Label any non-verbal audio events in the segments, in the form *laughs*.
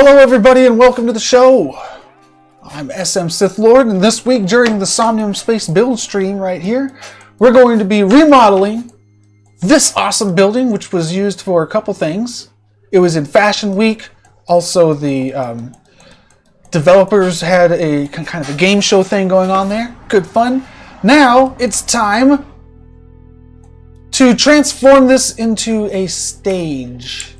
Hello, everybody, and welcome to the show. I'm SM Sith Lord, and this week during the Somnium Space build stream right here, we're going to be remodeling this awesome building, which was used for a couple things. It was in Fashion Week. Also, the um, developers had a kind of a game show thing going on there. Good fun. Now it's time to transform this into a stage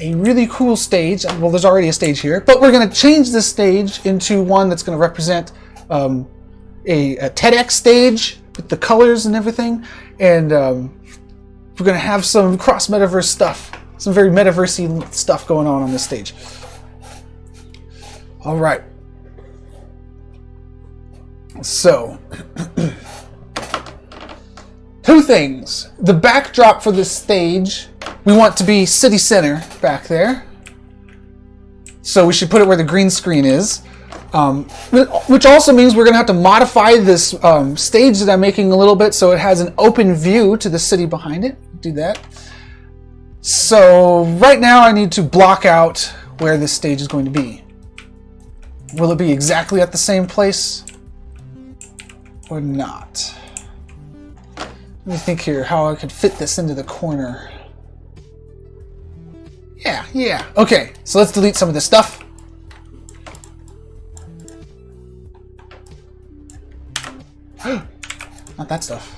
a really cool stage. Well, there's already a stage here, but we're going to change this stage into one that's going to represent um, a, a, TEDx stage with the colors and everything. And um, we're going to have some cross metaverse stuff, some very metaversey stuff going on on this stage. All right. So, *clears throat* two things. The backdrop for this stage we want to be city center back there. So we should put it where the green screen is. Um, which also means we're going to have to modify this um, stage that I'm making a little bit so it has an open view to the city behind it. Do that. So right now I need to block out where this stage is going to be. Will it be exactly at the same place or not? Let me think here how I could fit this into the corner. Yeah, yeah. Okay, so let's delete some of this stuff. *gasps* Not that stuff.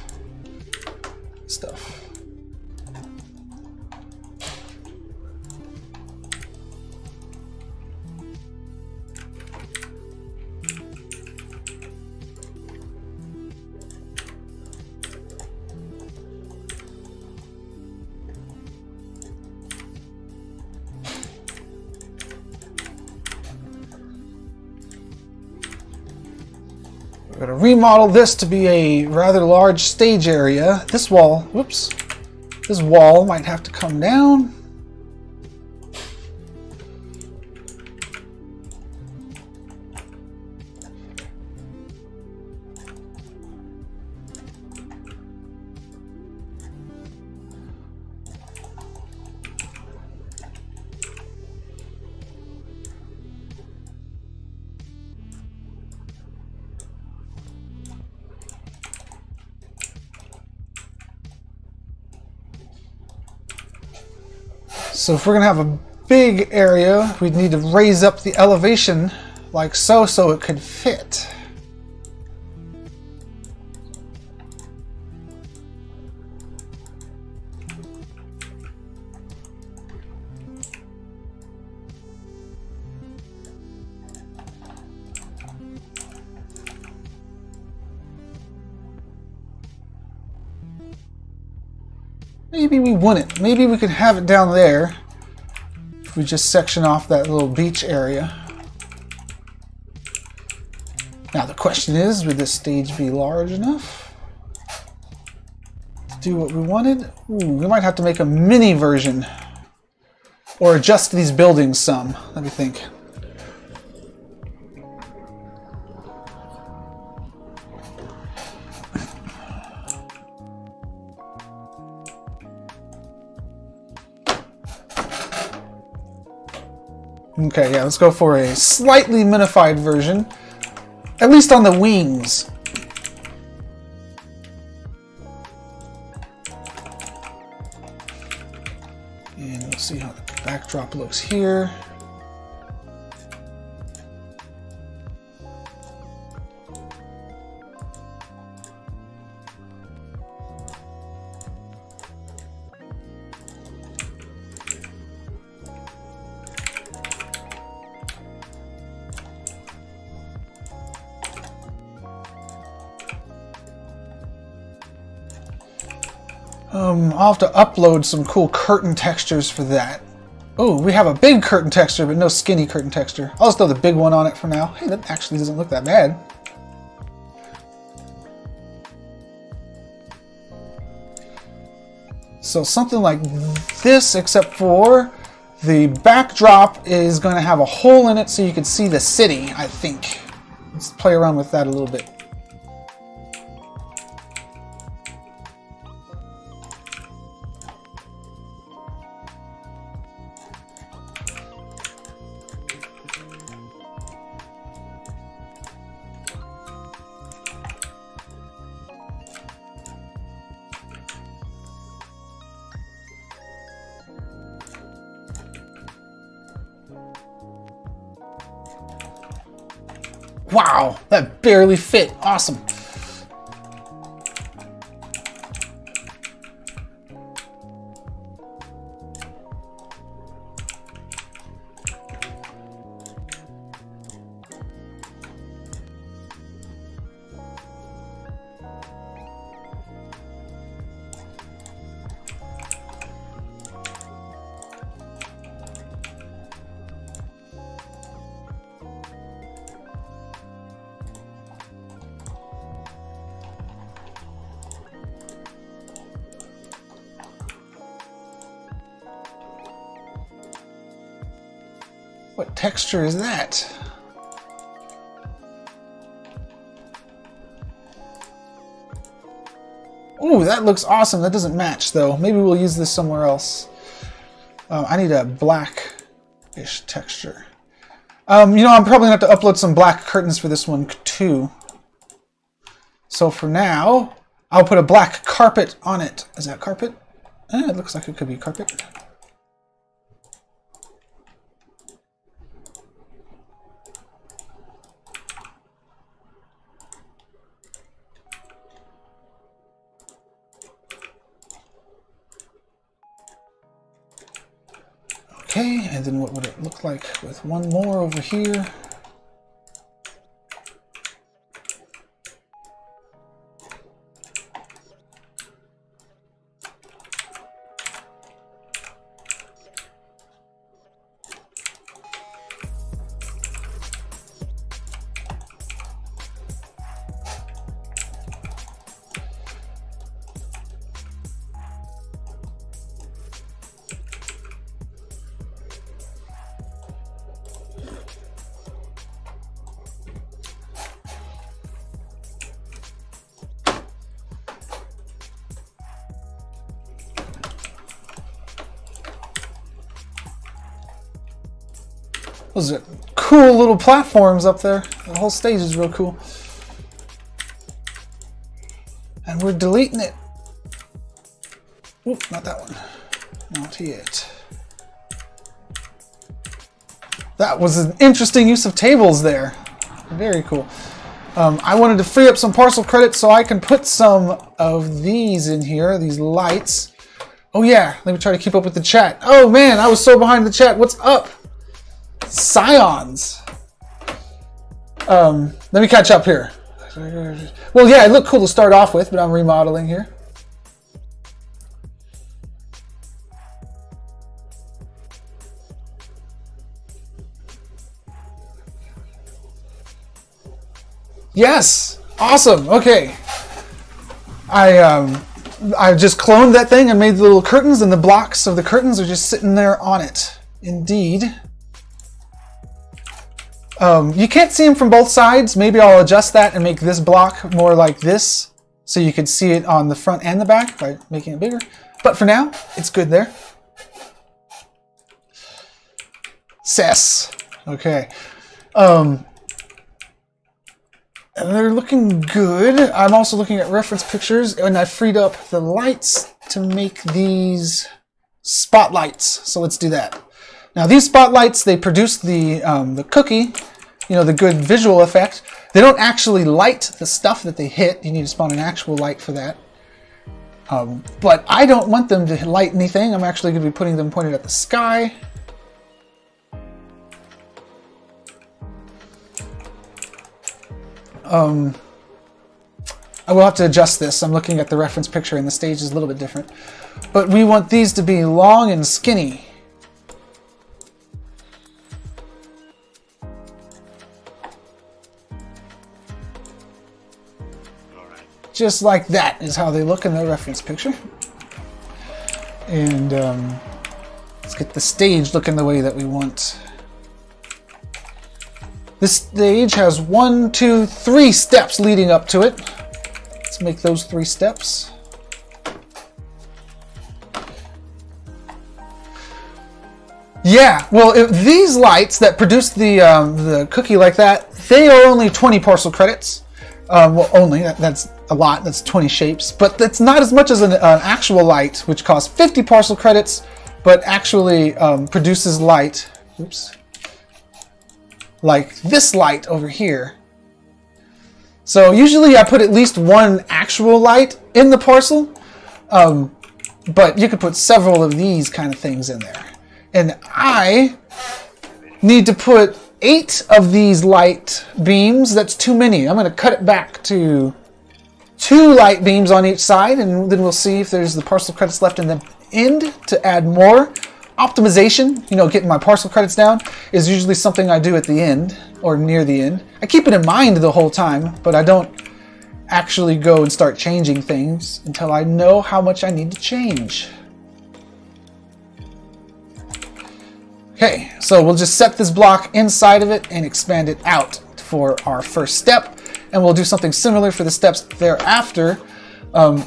We're to remodel this to be a rather large stage area. This wall, whoops, this wall might have to come down. So if we're to have a big area, we'd need to raise up the elevation like so, so it could fit. Wouldn't. Maybe we could have it down there. If we just section off that little beach area. Now the question is, would this stage be large enough to do what we wanted? Ooh, we might have to make a mini version. Or adjust these buildings some. Let me think. Okay, yeah, let's go for a slightly minified version. At least on the wings. And we'll see how the backdrop looks here. I'll have to upload some cool curtain textures for that. Oh, we have a big curtain texture, but no skinny curtain texture. I'll just throw the big one on it for now. Hey, that actually doesn't look that bad. So something like this, except for the backdrop is going to have a hole in it so you can see the city, I think. Let's play around with that a little bit. Barely fit. Awesome. Looks awesome. That doesn't match though. Maybe we'll use this somewhere else. Um, I need a black-ish texture. Um, you know, I'm probably going to have to upload some black curtains for this one too. So for now, I'll put a black carpet on it. Is that carpet? Eh, it looks like it could be carpet. Like with one more over here? Cool little platforms up there. The whole stage is real cool. And we're deleting it. Oop, not that one. Not yet. That was an interesting use of tables there. Very cool. Um, I wanted to free up some parcel credits so I can put some of these in here, these lights. Oh yeah, let me try to keep up with the chat. Oh man, I was so behind the chat. What's up? Scions. Um, let me catch up here. Well, yeah, it looked cool to start off with, but I'm remodeling here. Yes, awesome. Okay, I um, I just cloned that thing and made the little curtains, and the blocks of the curtains are just sitting there on it. Indeed. Um, you can't see them from both sides. Maybe I'll adjust that and make this block more like this so you can see it on the front and the back by making it bigger. But for now, it's good there. Cess. Okay. Um, and they're looking good. I'm also looking at reference pictures, and I freed up the lights to make these spotlights. So let's do that. Now these spotlights, they produce the, um, the cookie, you know, the good visual effect. They don't actually light the stuff that they hit. You need to spawn an actual light for that. Um, but I don't want them to light anything. I'm actually going to be putting them pointed at the sky. Um, I will have to adjust this. I'm looking at the reference picture and the stage is a little bit different. But we want these to be long and skinny. Just like that is how they look in the reference picture. And um, let's get the stage looking the way that we want. This stage has one, two, three steps leading up to it. Let's make those three steps. Yeah, well, these lights that produce the um, the cookie like that, they are only 20 parcel credits. Um, well, only that, that's a lot. That's 20 shapes, but that's not as much as an, an actual light, which costs 50 parcel credits, but actually um, produces light. Oops. Like this light over here. So usually I put at least one actual light in the parcel, um, but you could put several of these kind of things in there. And I need to put eight of these light beams. That's too many. I'm going to cut it back to two light beams on each side, and then we'll see if there's the parcel credits left in the end to add more. Optimization, you know, getting my parcel credits down, is usually something I do at the end or near the end. I keep it in mind the whole time, but I don't actually go and start changing things until I know how much I need to change. Okay, so we'll just set this block inside of it and expand it out for our first step. And we'll do something similar for the steps thereafter. Um,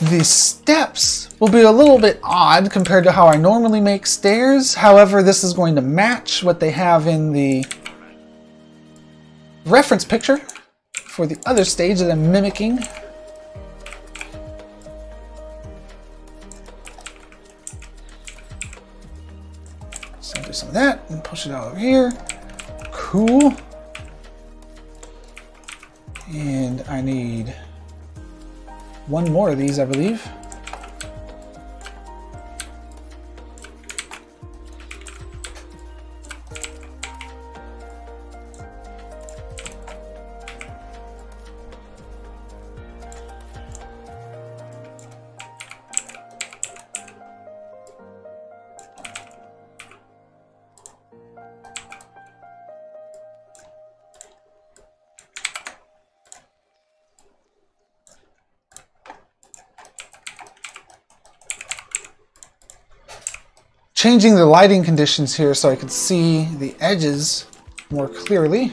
the steps will be a little bit odd compared to how I normally make stairs. However, this is going to match what they have in the reference picture for the other stage that I'm mimicking. So do some of that and push it out over here. Cool. And I need one more of these, I believe. Changing the lighting conditions here so I can see the edges more clearly.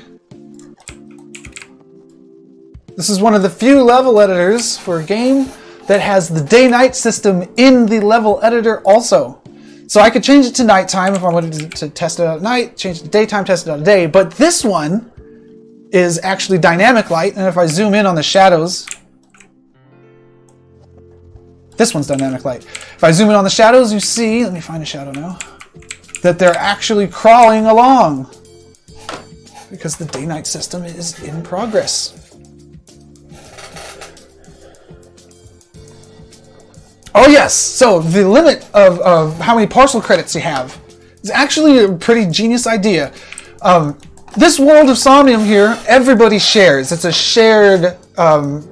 This is one of the few level editors for a game that has the day-night system in the level editor also. So I could change it to nighttime if I wanted to test it out at night, change it to daytime, test it out at day, but this one is actually dynamic light, and if I zoom in on the shadows, this one's dynamic light. If I zoom in on the shadows, you see, let me find a shadow now, that they're actually crawling along because the day-night system is in progress. Oh yes, so the limit of, of how many parcel credits you have is actually a pretty genius idea. Um, this world of Somnium here, everybody shares. It's a shared um,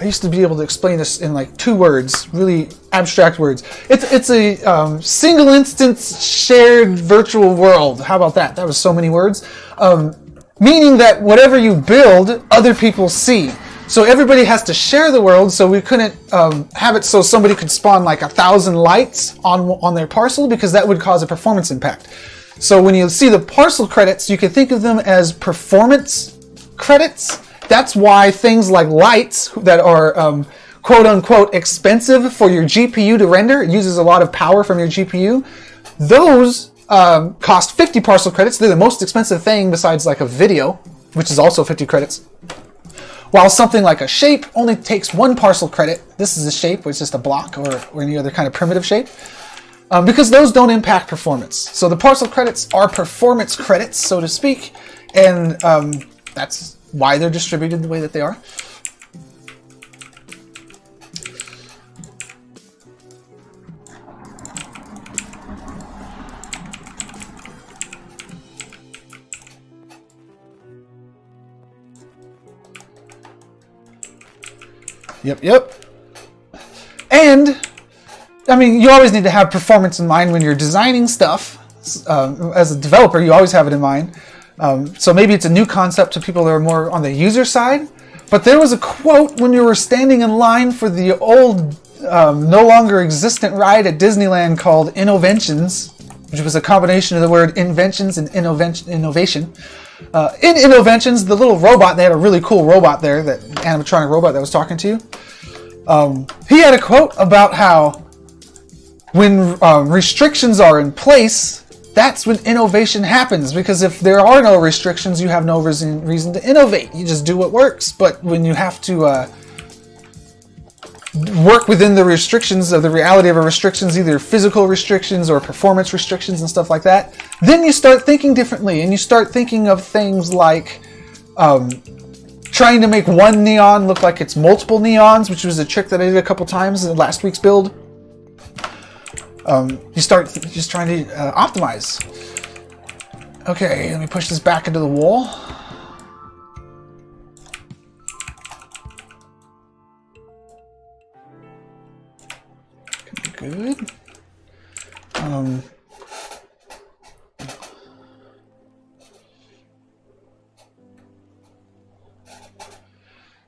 I used to be able to explain this in like two words, really abstract words. It's it's a um, single instance shared virtual world. How about that? That was so many words. Um, meaning that whatever you build, other people see. So everybody has to share the world. So we couldn't um, have it so somebody could spawn like a thousand lights on on their parcel because that would cause a performance impact. So when you see the parcel credits, you can think of them as performance credits that's why things like lights that are um, quote unquote expensive for your GPU to render, it uses a lot of power from your GPU, those um, cost 50 parcel credits. They're the most expensive thing besides like a video, which is also 50 credits. While something like a shape only takes one parcel credit. This is a shape, where it's just a block or, or any other kind of primitive shape. Um, because those don't impact performance. So the parcel credits are performance credits, so to speak, and um, that's why they're distributed the way that they are. Yep, yep. And, I mean, you always need to have performance in mind when you're designing stuff. Um, as a developer, you always have it in mind. Um, so maybe it's a new concept to people that are more on the user side. But there was a quote when you were standing in line for the old, um, no longer existent ride at Disneyland called Innoventions, which was a combination of the word inventions and innovation. Uh, in Innoventions, the little robot, they had a really cool robot there, that animatronic robot that was talking to you. Um, he had a quote about how when um, restrictions are in place, that's when innovation happens. Because if there are no restrictions, you have no reason, reason to innovate. You just do what works. But when you have to uh, work within the restrictions of the reality of a restrictions, either physical restrictions or performance restrictions and stuff like that, then you start thinking differently and you start thinking of things like um, trying to make one neon look like it's multiple neons, which was a trick that I did a couple times in last week's build. Um, you start just trying to uh, optimize. Okay, let me push this back into the wall. good. Um,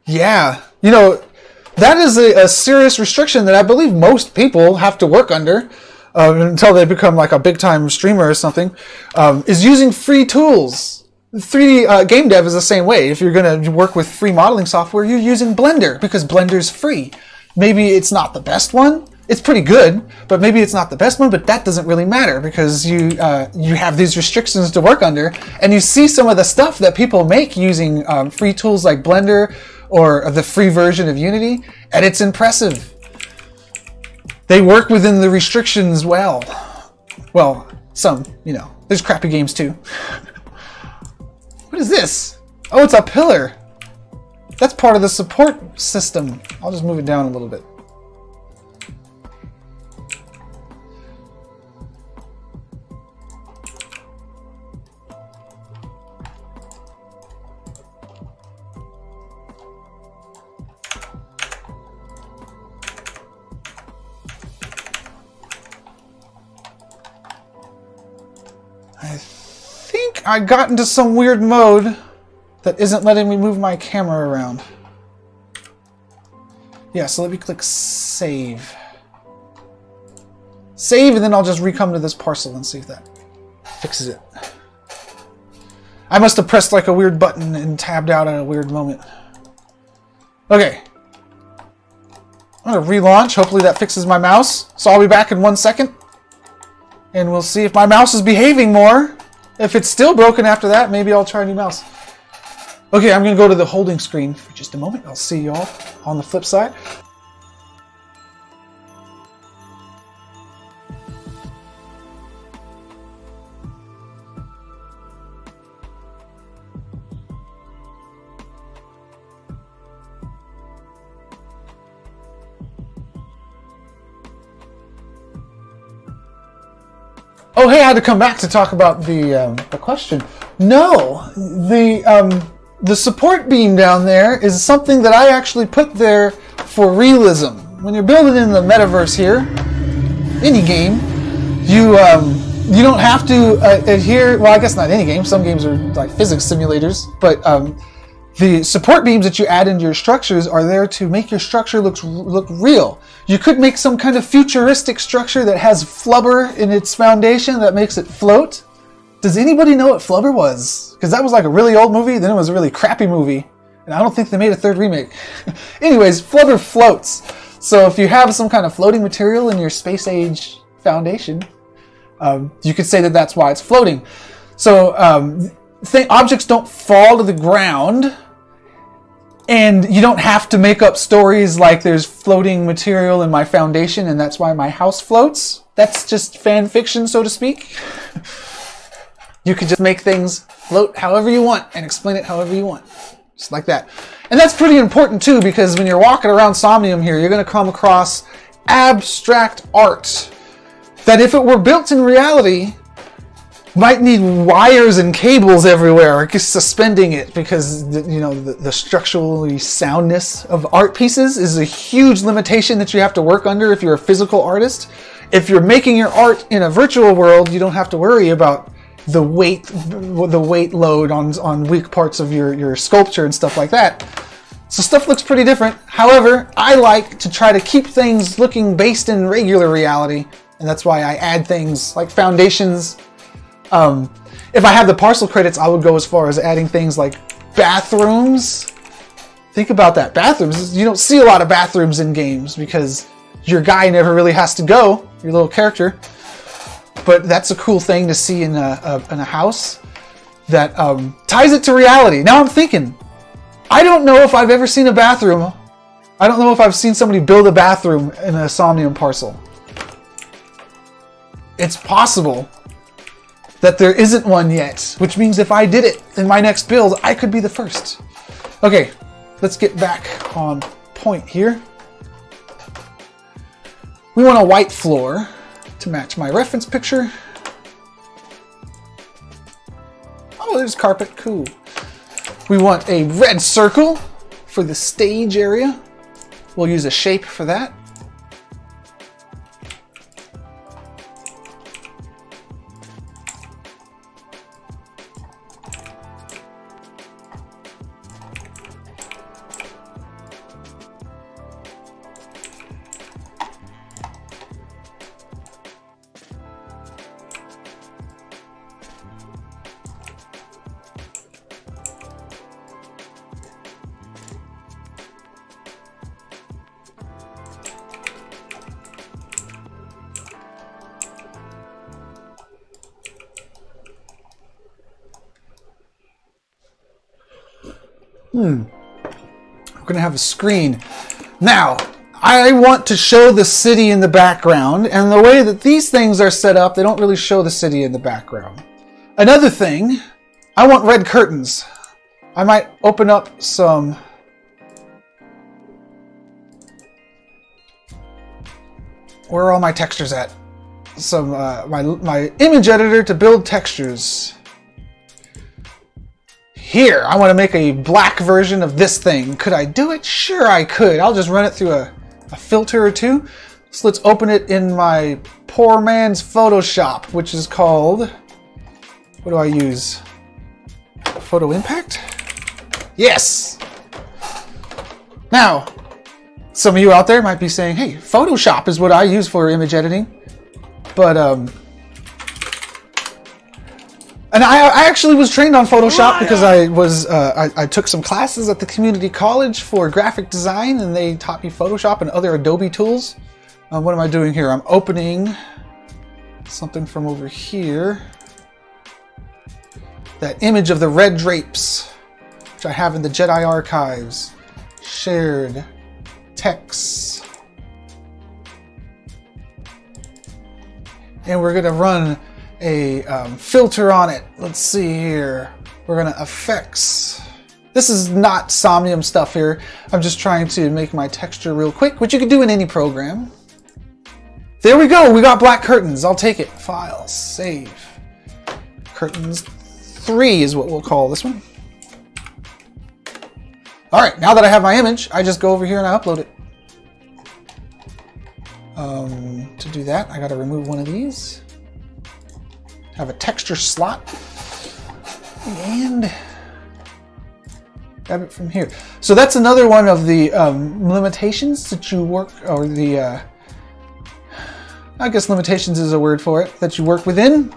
yeah, you know, that is a, a, serious restriction that I believe most people have to work under uh, until they become like a big time streamer or something, um, is using free tools. 3D uh, game dev is the same way. If you're going to work with free modeling software, you're using Blender because Blender's free. Maybe it's not the best one, it's pretty good, but maybe it's not the best one. But that doesn't really matter because you uh, you have these restrictions to work under, and you see some of the stuff that people make using um, free tools like Blender or the free version of Unity, and it's impressive. They work within the restrictions well. Well, some, you know. There's crappy games too. what is this? Oh, it's a pillar. That's part of the support system. I'll just move it down a little bit. I got into some weird mode that isn't letting me move my camera around. Yeah, so let me click save. Save, and then I'll just recome to this parcel and see if that fixes it. I must have pressed like a weird button and tabbed out at a weird moment. Okay. I'm going to relaunch. Hopefully that fixes my mouse. So I'll be back in one second. And we'll see if my mouse is behaving more. If it's still broken after that, maybe I'll try a new mouse. Okay, I'm going to go to the holding screen for just a moment. I'll see you all on the flip side. Oh, hey, I had to come back to talk about the um, the question. No, the um, the support beam down there is something that I actually put there for realism. When you're building in the metaverse here, any game, you um, you don't have to uh, adhere. Well, I guess not any game. Some games are like physics simulators, but um, the support beams that you add into your structures are there to make your structure look look real. You could make some kind of futuristic structure that has flubber in its foundation that makes it float. Does anybody know what Flubber was? Because that was like a really old movie, then it was a really crappy movie. And I don't think they made a third remake. *laughs* Anyways, Flubber floats. So if you have some kind of floating material in your space age foundation, Um, you could say that that's why it's floating. So um, objects don't fall to the ground, and you don't have to make up stories like there's floating material in my foundation, and that's why my house floats. That's just fan fiction, so to speak. you could just make things float however you want and explain it however you want. Just like that. And that's pretty important too, because when you're walking around Somnium here, you're going to come across abstract art that if it were built in reality, might need wires and cables everywhere, just suspending it because you know the, the, structurally soundness of art pieces is a huge limitation that you have to work under if you're a physical artist. If you're making your art in a virtual world, you don't have to worry about the weight the weight load on on weak parts of your your sculpture and stuff like that. So stuff looks pretty different. However, I like to try to keep things looking based in regular reality, and that's why I add things like foundations. Um, if I have the parcel credits, I would go as far as adding things like bathrooms. Think about that. Bathrooms. You don't see a lot of bathrooms in games because your guy never really has to go, your little character but that's a cool thing to see in a, a in a house that um, ties it to reality. Now I'm thinking, I don't know if I've ever seen a bathroom. I don't know if I've seen somebody build a bathroom in a Somnium parcel. It's possible that there isn't one yet, which means if I did it in my next build, I could be the first. Okay, let's get back on point here. We want a white floor to match my reference picture. Oh, there's carpet, cool. We want a red circle for the stage area. We'll use a shape for that. Screen. Now, I want to show the city in the background, and the way that these things are set up, they don't really show the city in the background. Another thing, I want red curtains. I might open up some where are all my textures at? Some uh, my my image editor to build textures. Here, I want to make a black version of this thing. Could I do it? Sure I could. I'll just run it through a, a filter or two. So let's open it in my poor man's Photoshop, which is called, what do I use? PhotoImpact? Yes! Now, some of you out there might be saying, hey, Photoshop is what I use for image editing. But um, and I, I, actually was trained on Photoshop because I was uh, I, I, took some classes at the community college for graphic design, and they taught me Photoshop and other Adobe tools. Um, what am I doing here? I'm opening something from over here. That image of the red drapes, which I have in the Jedi archives. Shared text. And we're gonna run a um, filter on it. Let's see here. We're gonna effects. This is not Somnium stuff here. I'm just trying to make my texture real quick, which you can do in any program. There we go. We got black curtains. I'll take it. File, save. Curtains 3 is what we'll call this one. All right, now that I have my image, I just go over here and I upload it. Um, to do that, I got to remove one of these have a texture slot and grab it from here. So that's another one of the um, limitations that you work, or the, uh, I guess limitations is a word for it, that you work within.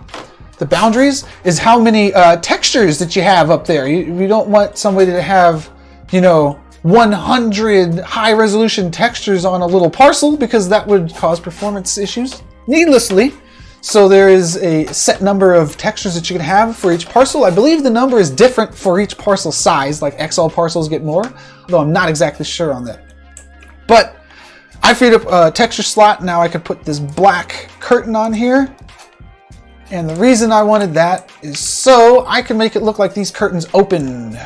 The boundaries is how many uh, textures that you have up there. You, you don't want somebody to have, you know, 100 high resolution textures on a little parcel because that would cause performance issues needlessly. So there is a set number of textures that you can have for each parcel. I believe the number is different for each parcel size, like XL parcels get more, though I'm not exactly sure on that. But I freed up a texture slot, now I could put this black curtain on here. And the reason I wanted that is so I can make it look like these curtains open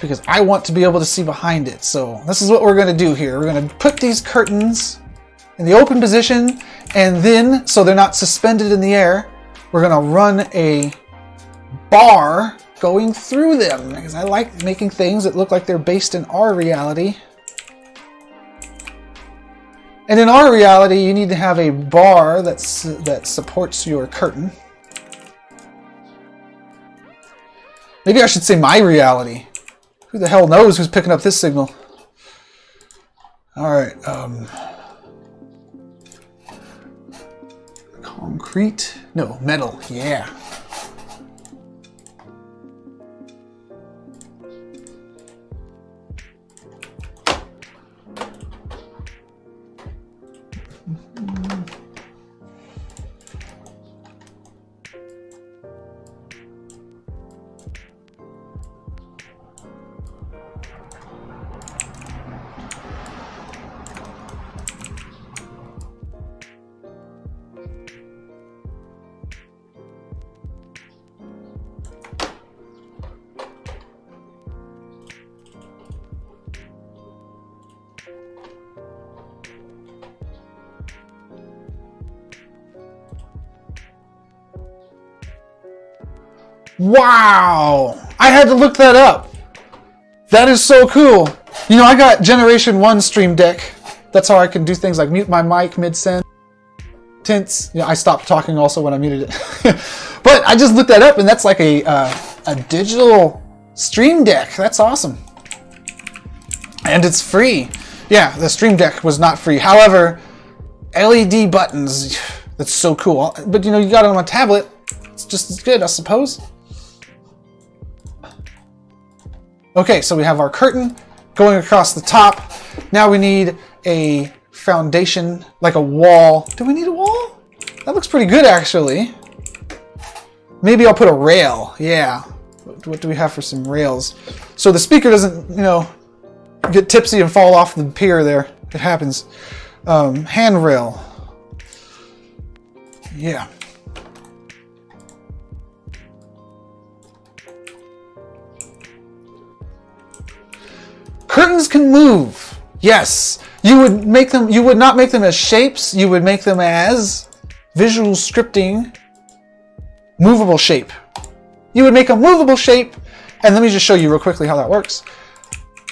because I want to be able to see behind it. So this is what we're going to do here. We're going to put these curtains in the open position and then, so they're not suspended in the air, we're to run a bar going through them because I like making things that look like they're based in our reality. And in our reality, you need to have a bar that's, that supports your curtain. Maybe I should say my reality. Who the hell knows who's picking up this signal? All right. Um, concrete? No, metal. Yeah. Wow! I had to look that up. That is so cool. You know, I got Generation 1 Stream Deck. That's how I can do things like mute my mic mid-send. You know, I stopped talking also when I muted it. *laughs* but I just looked that up and that's like a, uh, a digital Stream Deck. That's awesome. And it's free. Yeah, the Stream Deck was not free. However, LED buttons, *sighs* that's so cool. But you know, you got it on a tablet, it's just as good, I suppose. Okay, so we have our curtain going across the top. Now we need a foundation, like a wall. Do we need a wall? That looks pretty good, actually. Maybe I'll put a rail. Yeah. What do we have for some rails? So the speaker doesn't, you know, get tipsy and fall off the pier there. It happens. Um, handrail. Yeah. Curtains can move. Yes. You would make them you would not make them as shapes, you would make them as visual scripting movable shape. You would make a movable shape, and let me just show you real quickly how that works.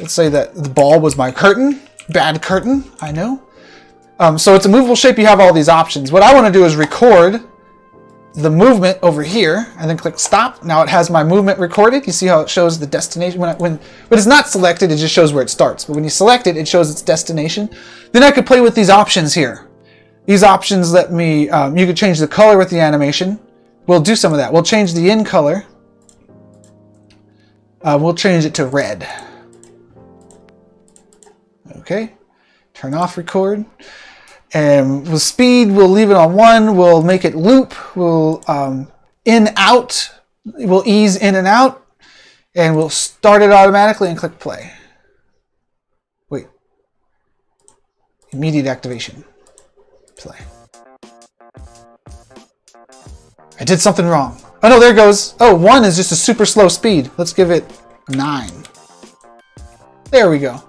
Let's say that the ball was my curtain. Bad curtain, I know. Um, so it's a movable shape, you have all these options. What I want to do is record the movement over here and then click stop. Now it has my movement recorded. You see how it shows the destination when, when, when it's not selected, it just shows where it starts. But when you select it, it shows its destination. Then I could play with these options here. These options let me, um, you could change the color with the animation. We'll do some of that. We'll change the in color. Uh, we'll change it to red. Okay. Turn off record. And with speed, we'll leave it on one. We'll make it loop. We'll um, in, out. We'll ease in and out. And we'll start it automatically and click play. Wait. Immediate activation. Play. I did something wrong. Oh no, there it goes. Oh, one is just a super slow speed. Let's give it nine. There we go.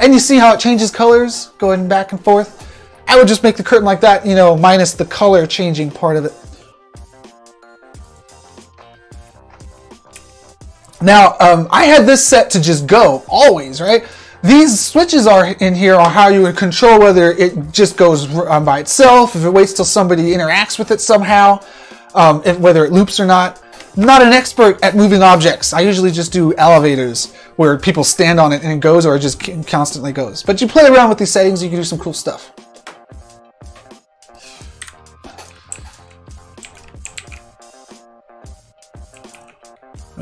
And you see how it changes colors going back and forth? I would just make the curtain like that, you know, minus the color changing part of it. Now, um, I had this set to just go, always, right? These switches are in here are how you would control whether it just goes um, by itself, if it waits till somebody interacts with it somehow, um, if, whether it loops or not. Not an expert at moving objects. I usually just do elevators where people stand on it and it goes or it just constantly goes. But you play around with these settings, you can do some cool stuff.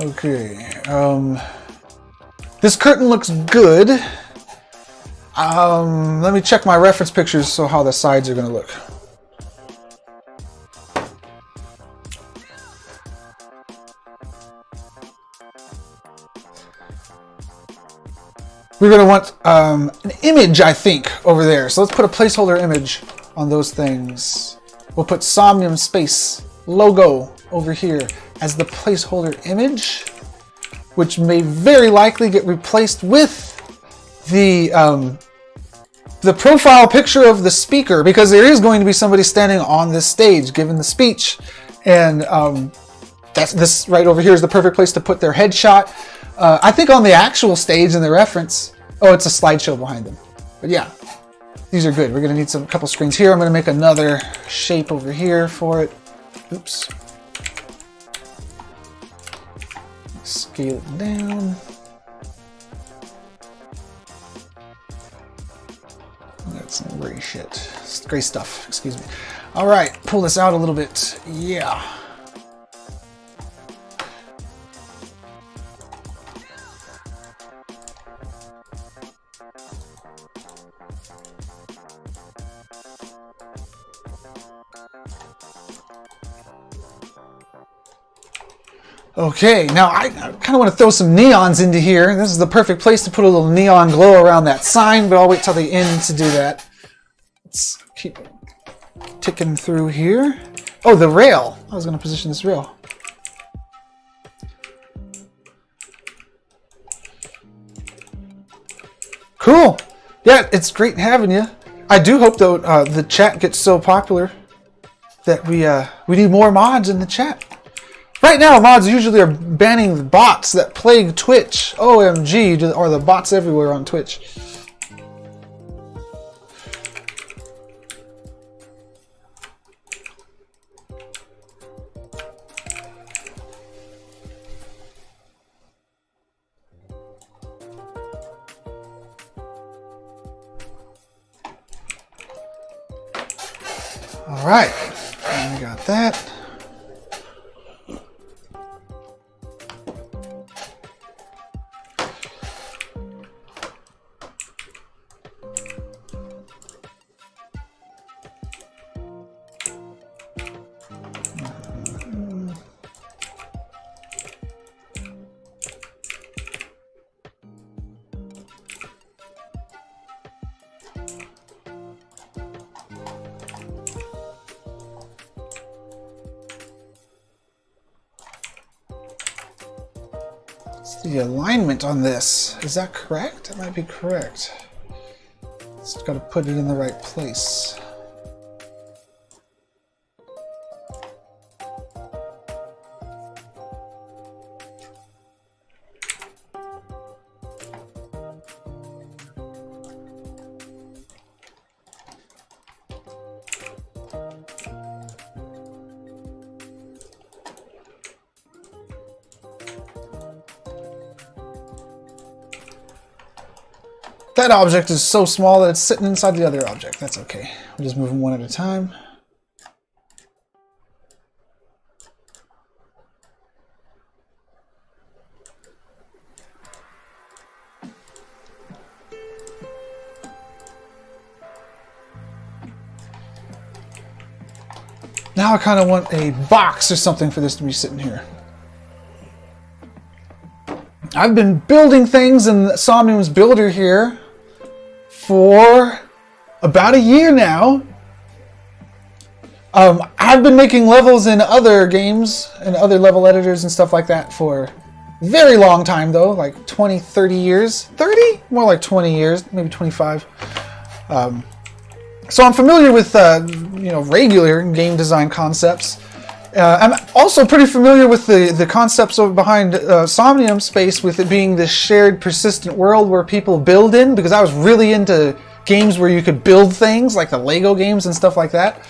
Okay, um, this curtain looks good. Um, let me check my reference pictures so how the sides are gonna look. We're gonna want um, an image, I think, over there. So let's put a placeholder image on those things. We'll put Somnium Space logo over here as the placeholder image, which may very likely get replaced with the um, the profile picture of the speaker because there is going to be somebody standing on this stage giving the speech, and um, that's this right over here is the perfect place to put their headshot. Uh, I think on the actual stage in the reference, oh, it's a slideshow behind them. But yeah, these are good. We're gonna need some couple screens here. I'm gonna make another shape over here for it. Oops. Scale it down. That's some gray shit. Gray stuff, excuse me. All right, pull this out a little bit. Yeah. Okay, now I, I kind of want to throw some neons into here. This is the perfect place to put a little neon glow around that sign, but I'll wait till the end to do that. Let's keep ticking through here. Oh, the rail. I was going to position this rail. Cool. Yeah, it's great having you. I do hope though uh, the chat gets so popular that we uh, we need more mods in the chat. Right now, mods usually are banning bots that plague Twitch. OMG, are the bots everywhere on Twitch. All right, we got that. On this. Is that correct? That might be correct. Just got to put it in the right place. That object is so small that it's sitting inside the other object. That's okay. We'll just move them one at a time. Now I kind of want a box or something for this to be sitting here. I've been building things in Somnium's Builder here for about a year now. Um, I've been making levels in other games and other level editors and stuff like that for very long time, though, like 20, 30 years. 30? More like 20 years, maybe 25. Um, so I'm familiar with, uh, you know, regular game design concepts. Uh, I'm also pretty familiar with the, the concepts behind uh, Somnium Space, with it being this shared persistent world where people build in, because I was really into games where you could build things, like the Lego games and stuff like that.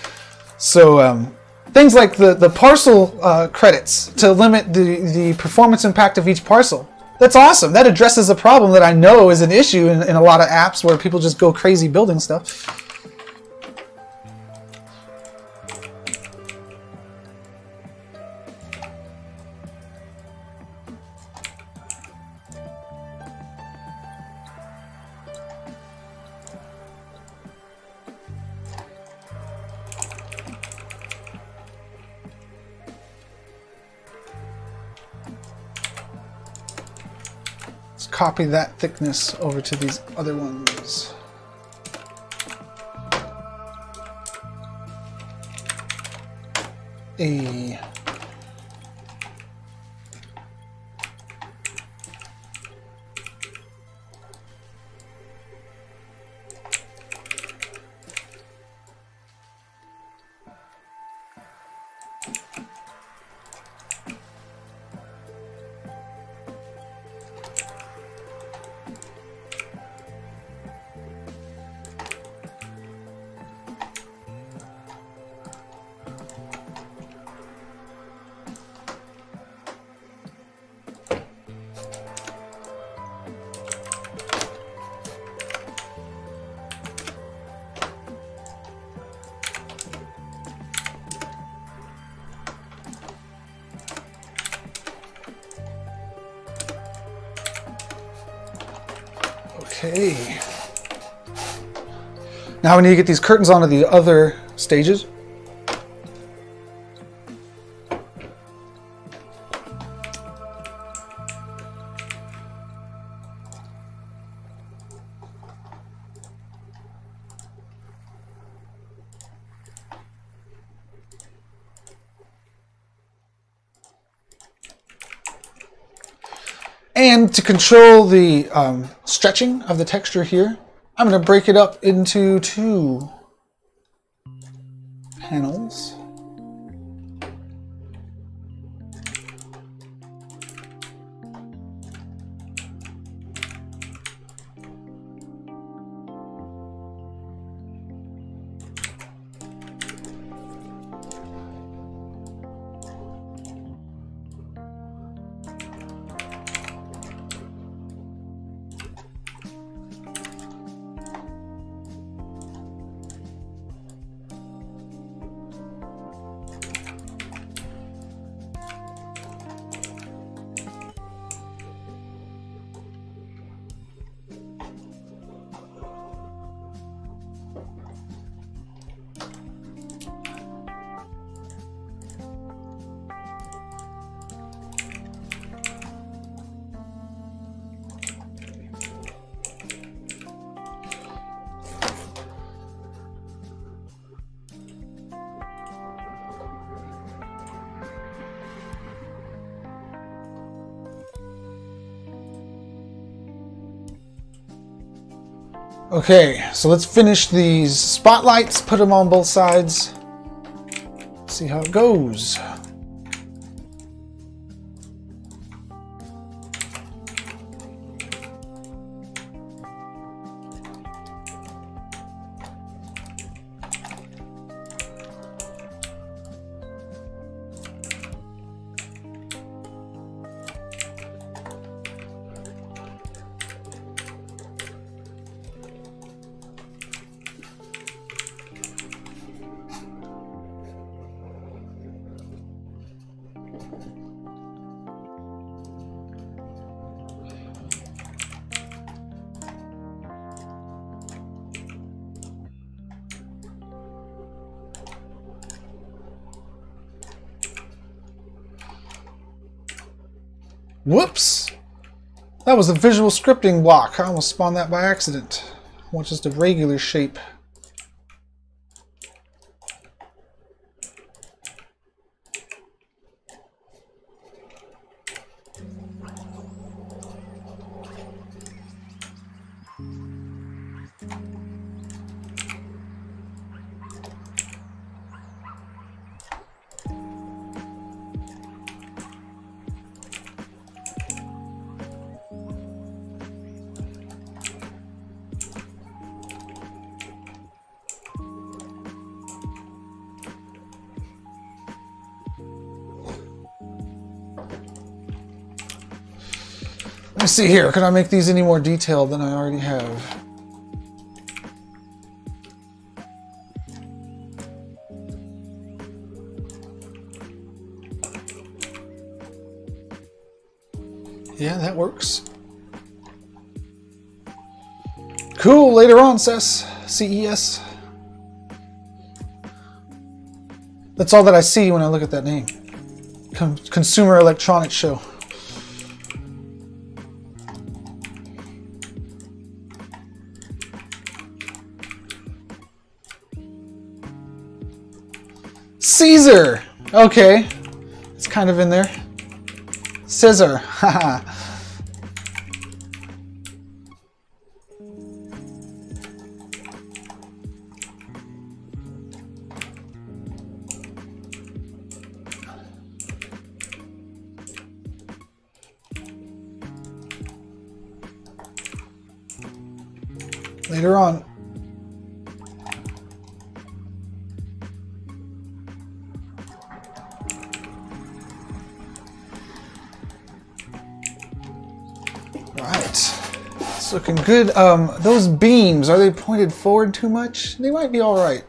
So, um, things like the, the parcel uh, credits to limit the, the performance impact of each parcel. That's awesome. That addresses a problem that I know is an issue in, in a lot of apps where people just go crazy building stuff. Copy that thickness over to these other ones. A Now we need to get these curtains onto the other stages. And to control the um, stretching of the texture here, I'm going to break it up into two panels. Okay, so let's finish these spotlights, put them on both sides, see how it goes. That was a visual scripting block. I almost spawned that by accident. I want just a regular shape. See here. Can I make these any more detailed than I already have? Yeah, that works. Cool, later on, says CES. That's all that I see when I look at that name. Con Consumer Electronics Show. Caesar! Okay. It's kind of in there. Scissor. *laughs* Haha. Looking good. Um, those beams, are they pointed forward too much? They might be alright.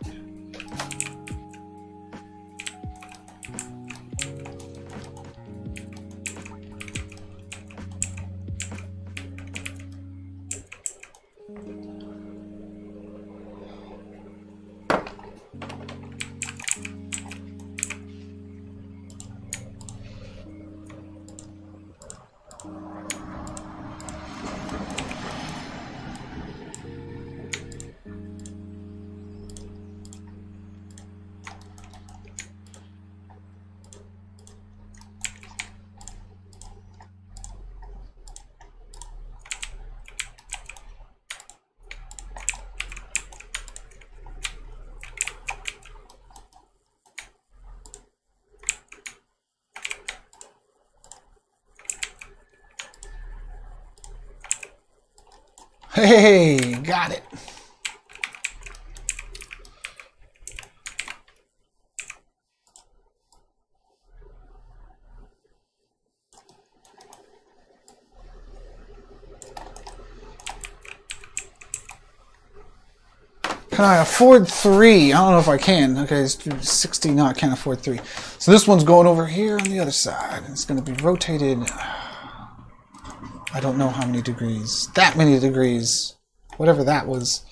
Hey, got it. Can I afford three? I don't know if I can. Okay, it's 60. No, I can't afford three. So this one's going over here on the other side. It's going to be rotated. I don't know how many degrees. That many degrees. Whatever that was.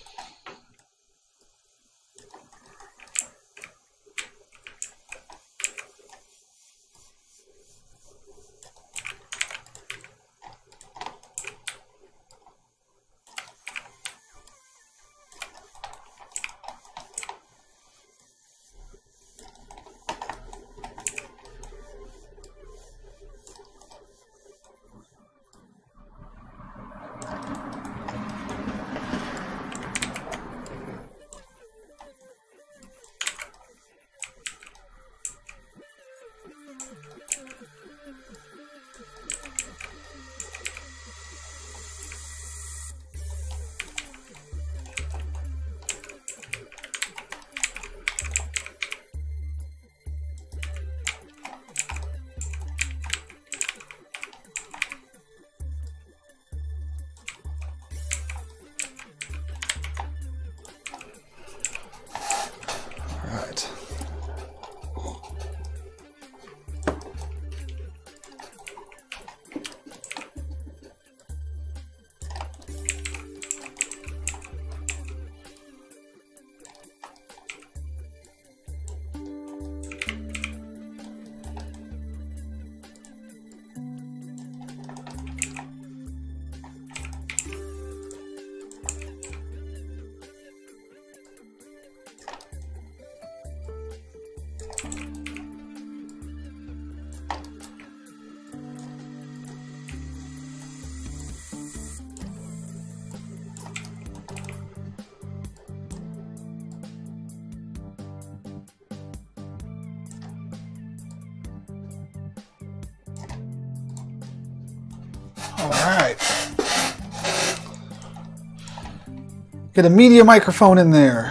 Get a media microphone in there.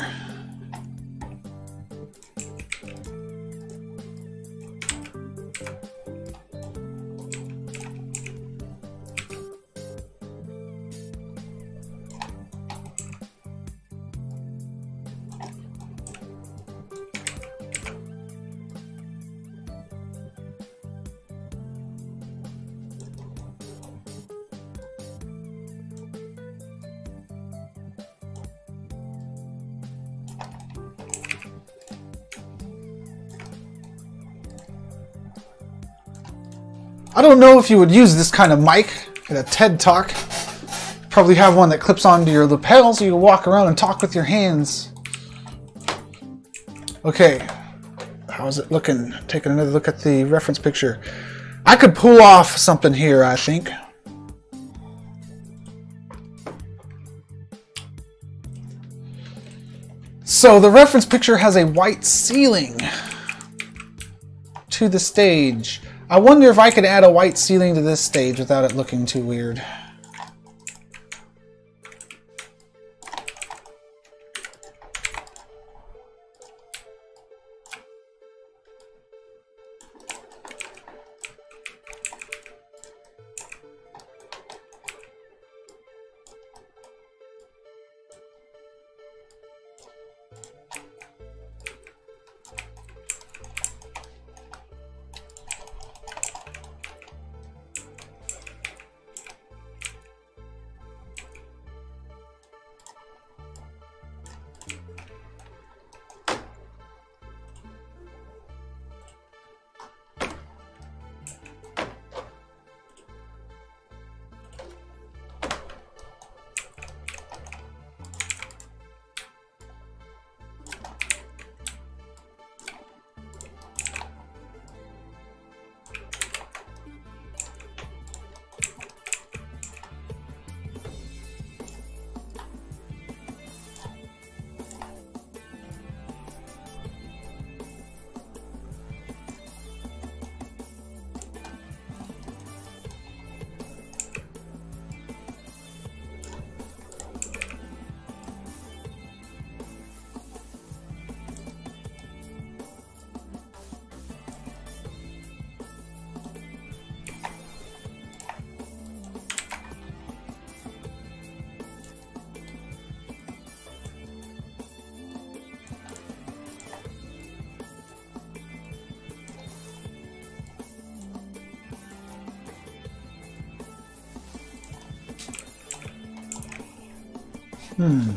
If you would use this kind of mic at a TED Talk. Probably have one that clips onto your lapel so you can walk around and talk with your hands. Okay. how's it looking? Taking another look at the reference picture. I could pull off something here, I think. So the reference picture has a white ceiling to the stage. I wonder if I could add a white ceiling to this stage without it looking too weird. 嗯。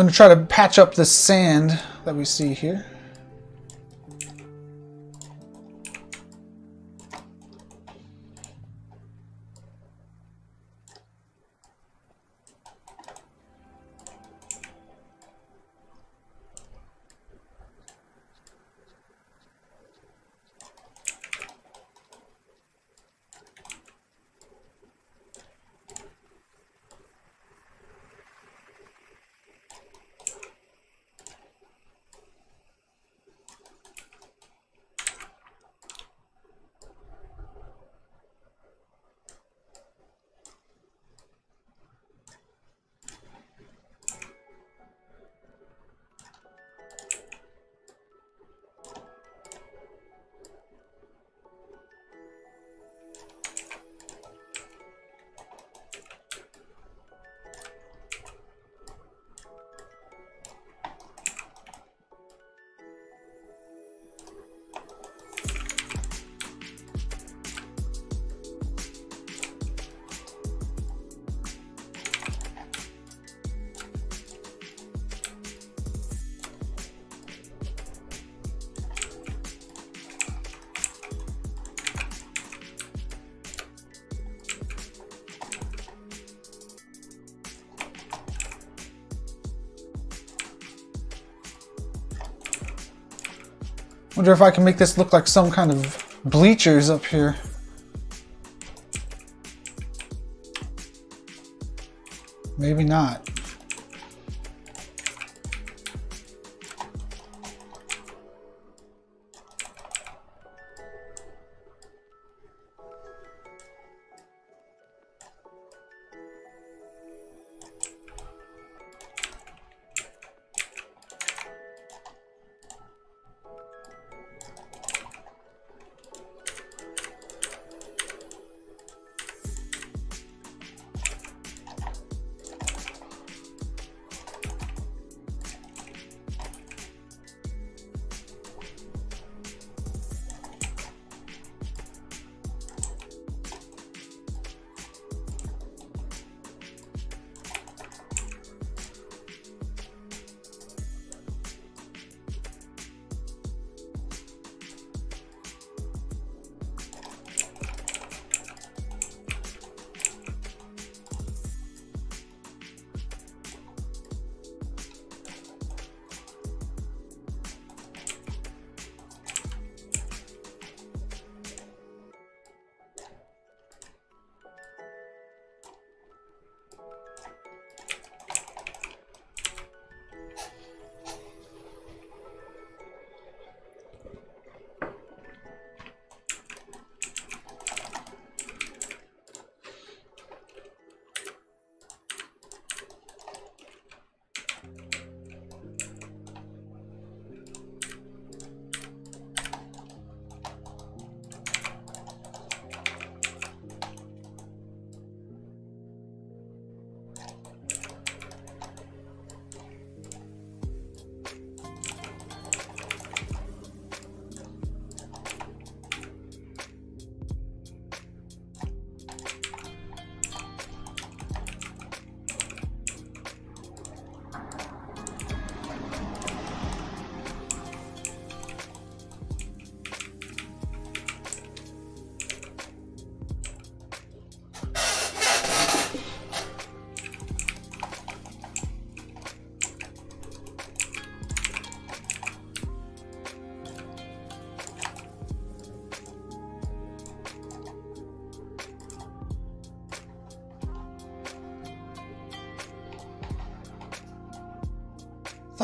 I'm going to try to patch up the sand that we see here. Wonder if I can make this look like some kind of bleachers up here. Maybe not.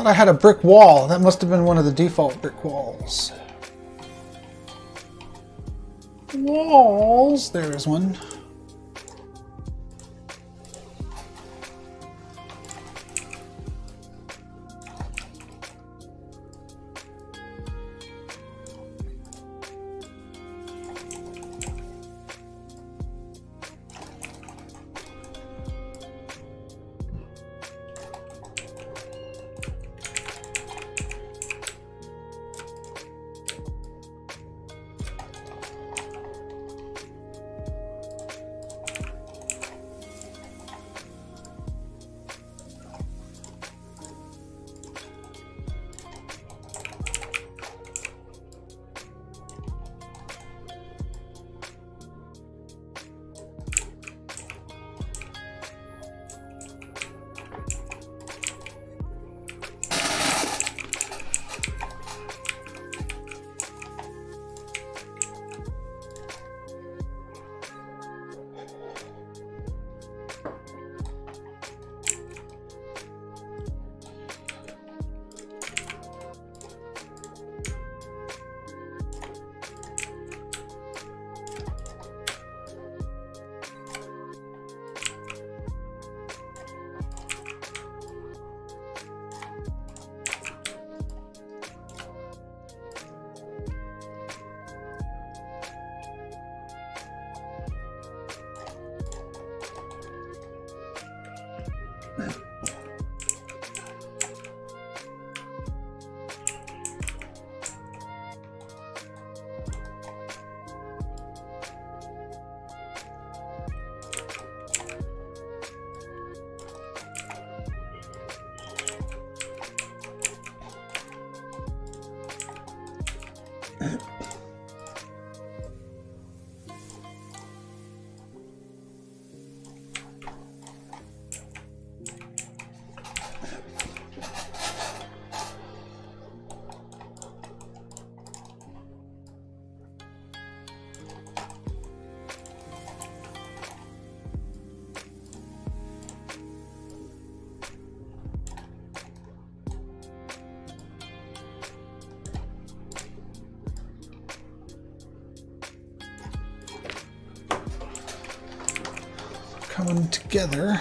I had a brick wall. That must have been one of the default brick walls. Walls. There is one. Coming together.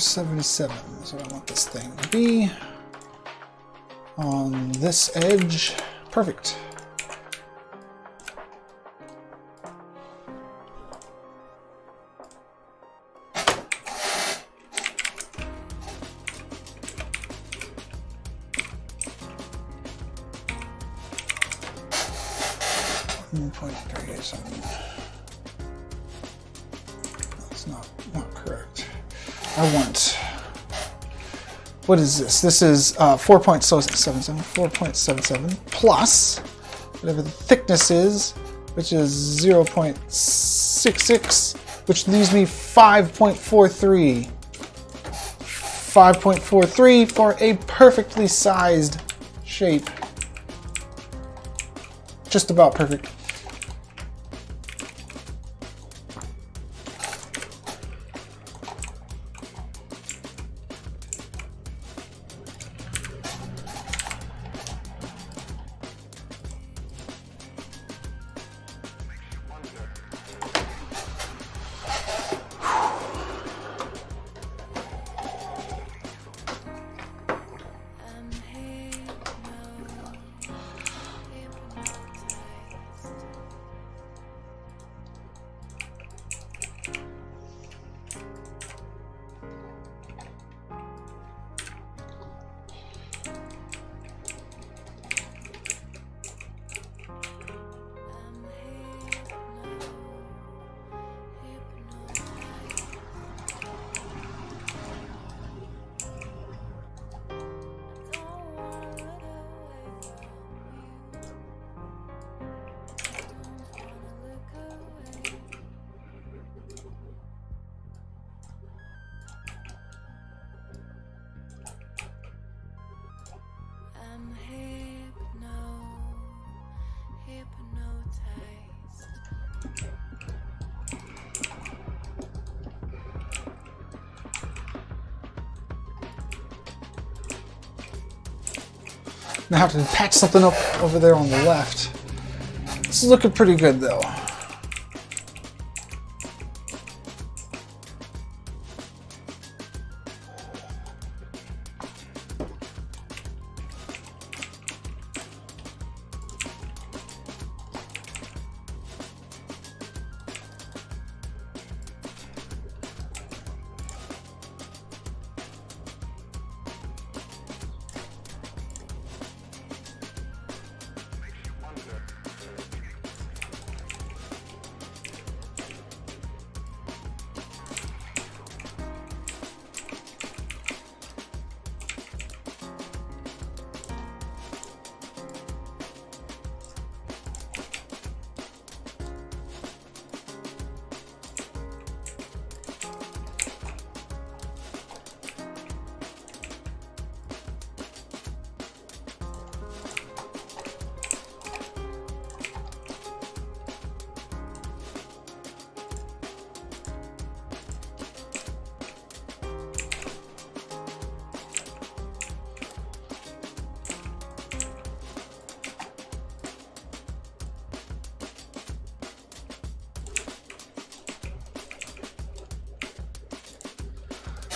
Four seventy-seven is what I want this thing to be. On this edge, perfect. What is this? This is uh, 4.77, 4.77 plus whatever the thickness is, which is 0.66, which leaves me 5.43. 5.43 for a perfectly sized shape. Just about perfect. Have to patch something up over there on the left. This is looking pretty good though.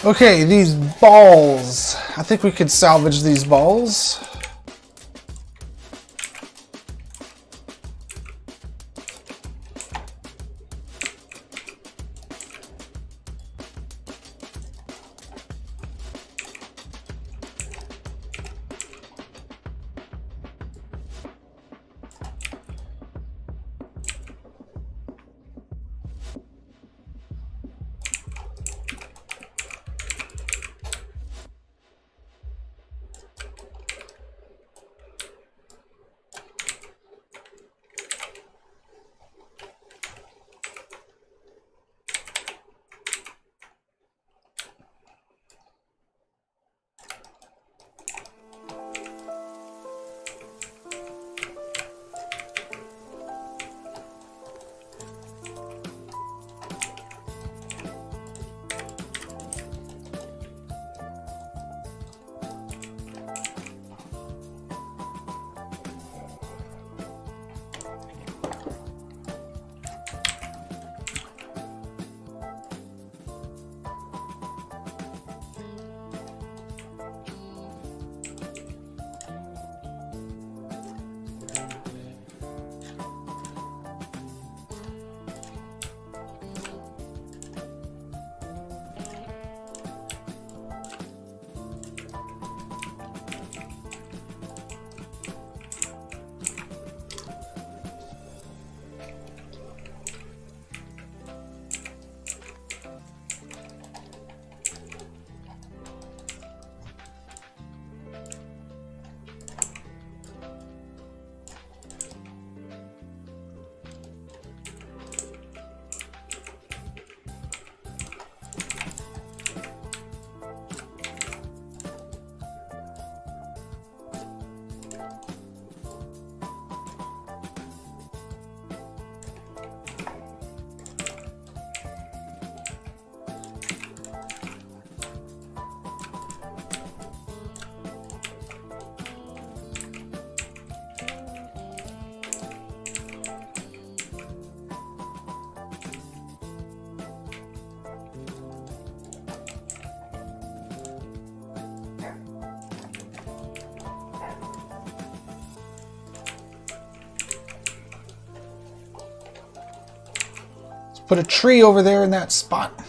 Okay, these balls. I think we could salvage these balls. Put a tree over there in that spot.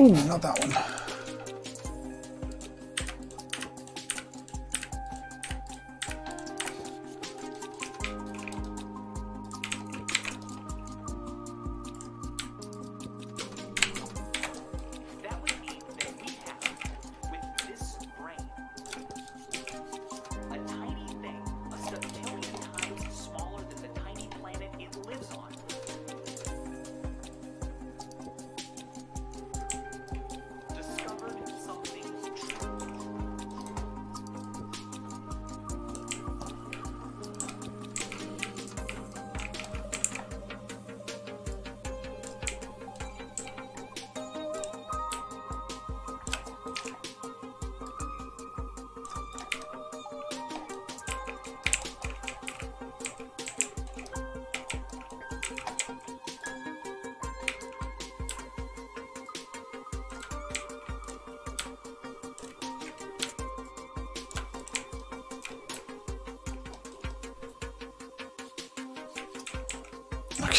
Ooh, not that one.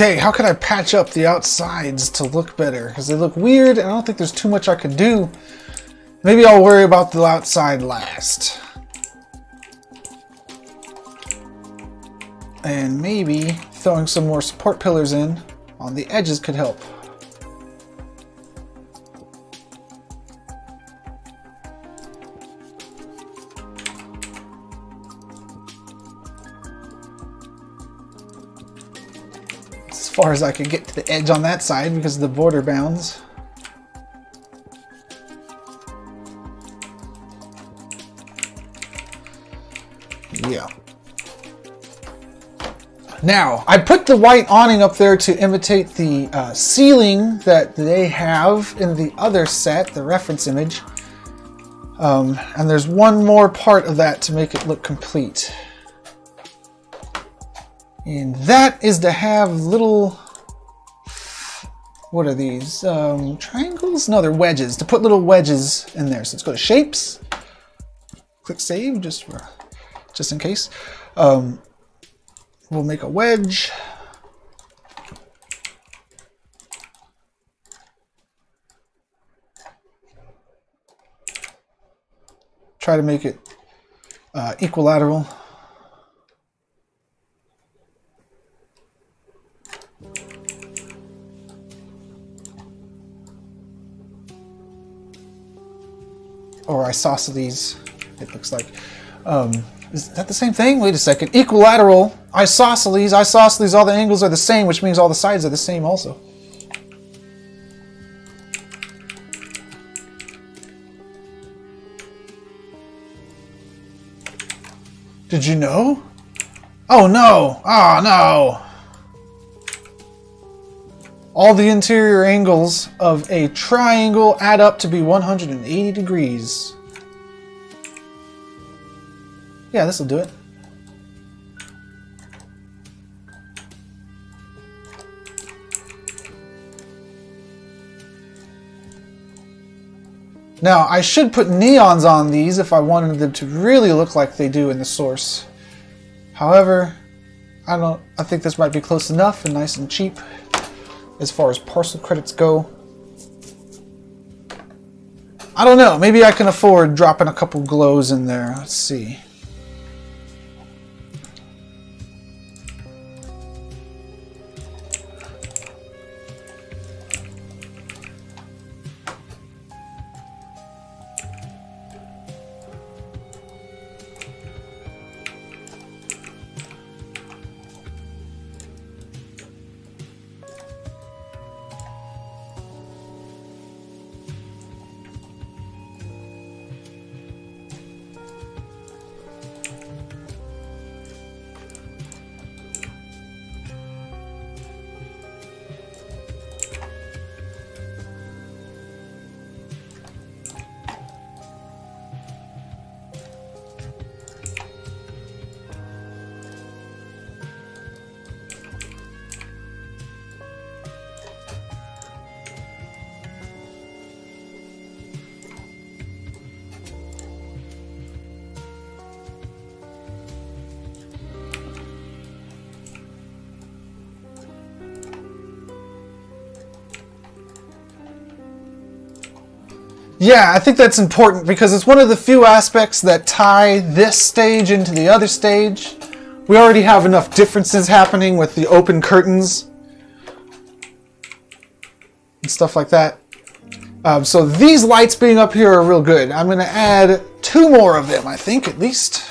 Okay, how can I patch up the outsides to look better? Because they look weird, and I don't think there's too much I could do. Maybe I'll worry about the outside last. And maybe throwing some more support pillars in on the edges could help. Far as I could get to the edge on that side because of the border bounds. Yeah. Now, I put the white awning up there to imitate the uh, ceiling that they have in the other set, the reference image. Um, and there's one more part of that to make it look complete. That is to have little. What are these? Um, triangles? No, they're wedges. To put little wedges in there. So let's go to shapes. Click save just for, just in case. Um, we'll make a wedge. Try to make it uh, equilateral. Or isosceles, it looks like. Um, is that the same thing? Wait a second. Equilateral, isosceles, isosceles, all the angles are the same, which means all the sides are the same also. Did you know? Oh no! Oh no! All the interior angles of a triangle add up to be 180 degrees. Yeah, this will do it. Now, I should put neons on these if I wanted them to really look like they do in the source. However, I don't I think this might be close enough and nice and cheap as far as parcel credits go. I don't know, maybe I can afford dropping a couple glows in there. Let's see. Yeah, I think that's important because it's one of the few aspects that tie this stage into the other stage. We already have enough differences happening with the open curtains and stuff like that. Um, so these lights being up here are real good. I'm going to add two more of them, I think, at least.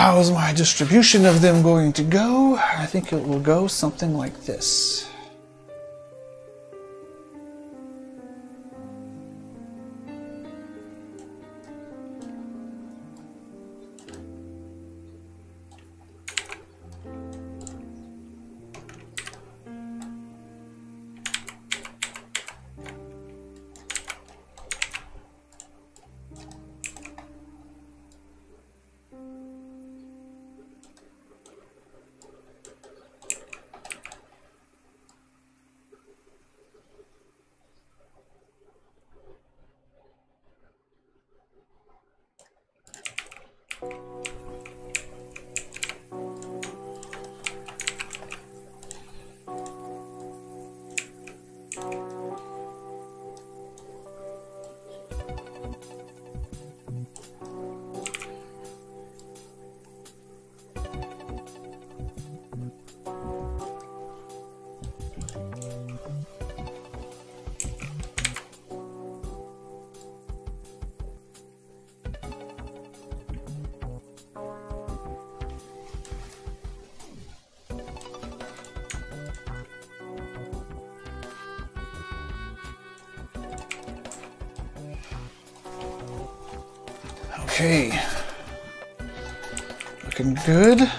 Now, how is my distribution of them going to go? I think it will go something like this. Okay. Looking good.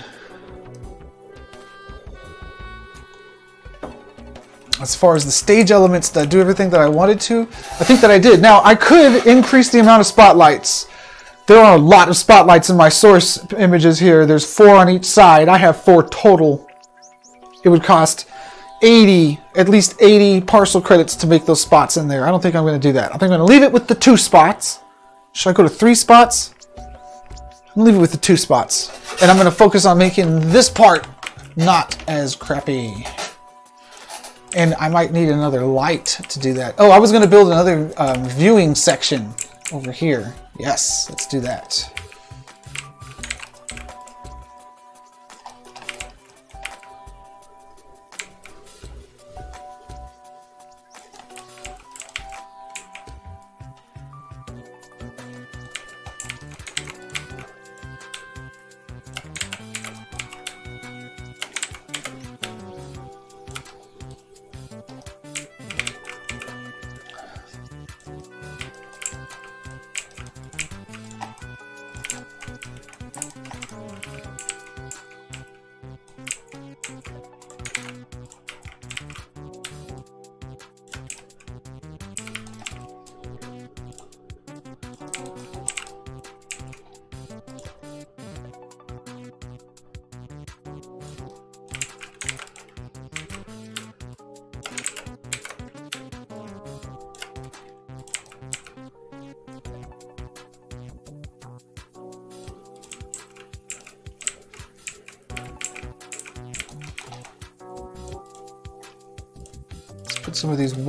As far as the stage elements, I do everything that I wanted to? I think that I did. Now, I could increase the amount of spotlights. There are a lot of spotlights in my source images here. There's four on each side. I have four total. It would cost 80, at least 80 parcel credits to make those spots in there. I don't think I'm going to do that. I think I'm going to leave it with the two spots. Should I go to three spots? I'm leave it with the two spots. And I'm going to focus on making this part not as crappy. And I might need another light to do that. Oh, I was going to build another um, viewing section over here. Yes, let's do that.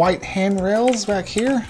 White handrails back here.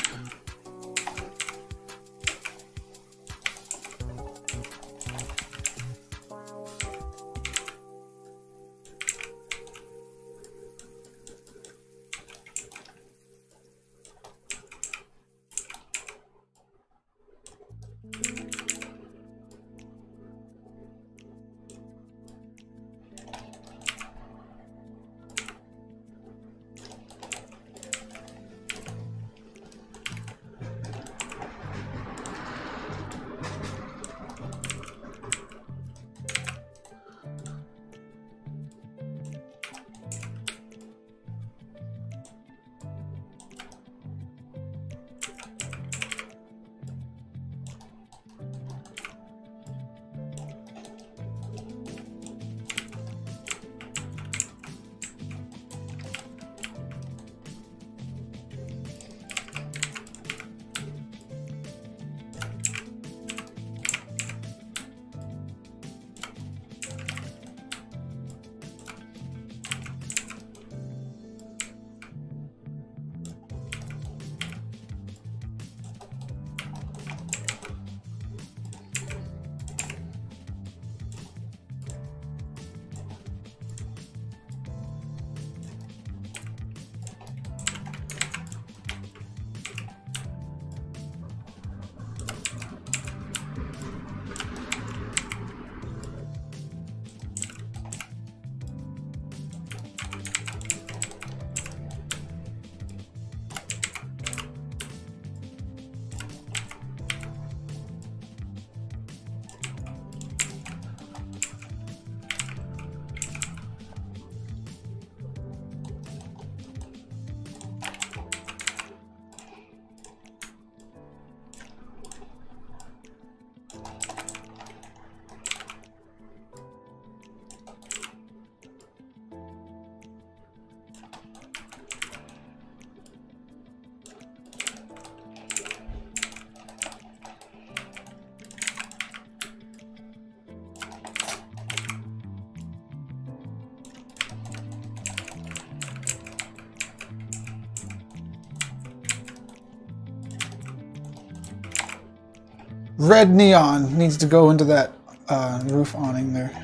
Red neon needs to go into that uh, roof awning there.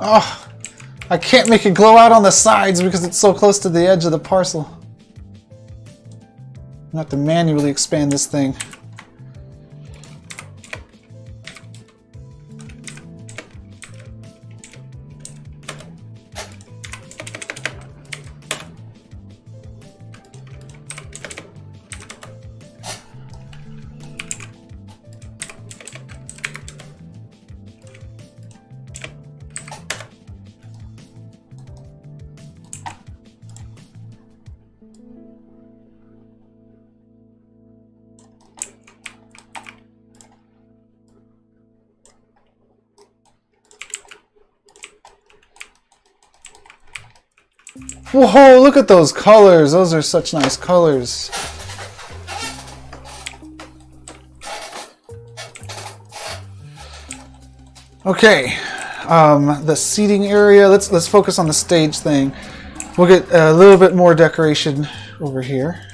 Oh, I can't make it glow out on the sides because it's so close to the edge of the parcel. I have to manually expand this thing. Whoa, look at those colors. Those are such nice colors. Okay, um, the seating area. Let's let's focus on the stage thing. We'll get a little bit more decoration over here.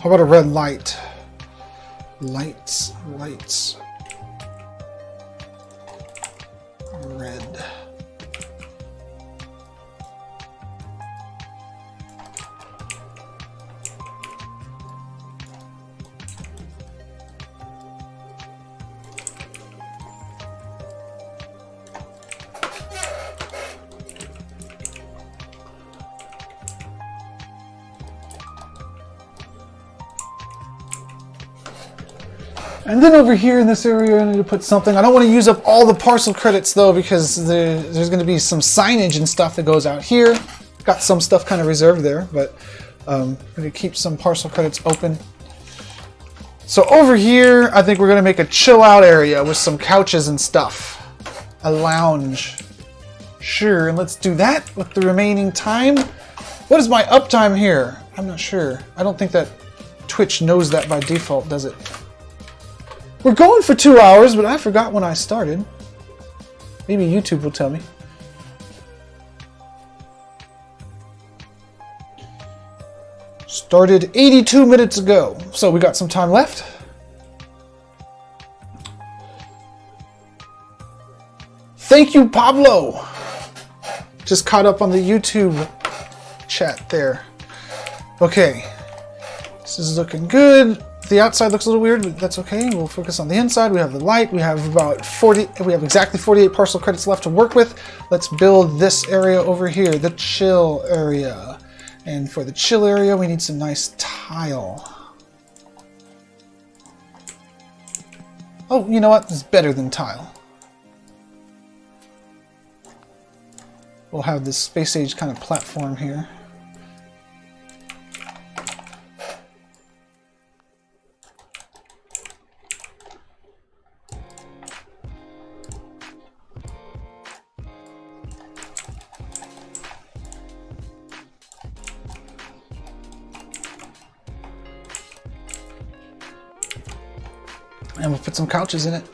How about a red light? Lights, lights. And then over here in this area, I need to put something. I don't want to use up all the parcel credits though, because there, there's going to be some signage and stuff that goes out here. Got some stuff kind of reserved there, but um, I'm going to keep some parcel credits open. So over here, I think we're going to make a chill out area with some couches and stuff. A lounge. Sure, and let's do that with the remaining time. What is my uptime here? I'm not sure. I don't think that Twitch knows that by default, does it? We're going for two hours, but I forgot when I started. Maybe YouTube will tell me. Started 82 minutes ago, so we got some time left. Thank you, Pablo. Just caught up on the YouTube chat there. Okay, this is looking good. The outside looks a little weird, but that's okay. We'll focus on the inside. We have the light. We have about 40, we have exactly 48 parcel credits left to work with. Let's build this area over here, the chill area. And for the chill area, we need some nice tile. Oh, you know what? It's better than tile. We'll have this space age kind of platform here. Put some couches in it.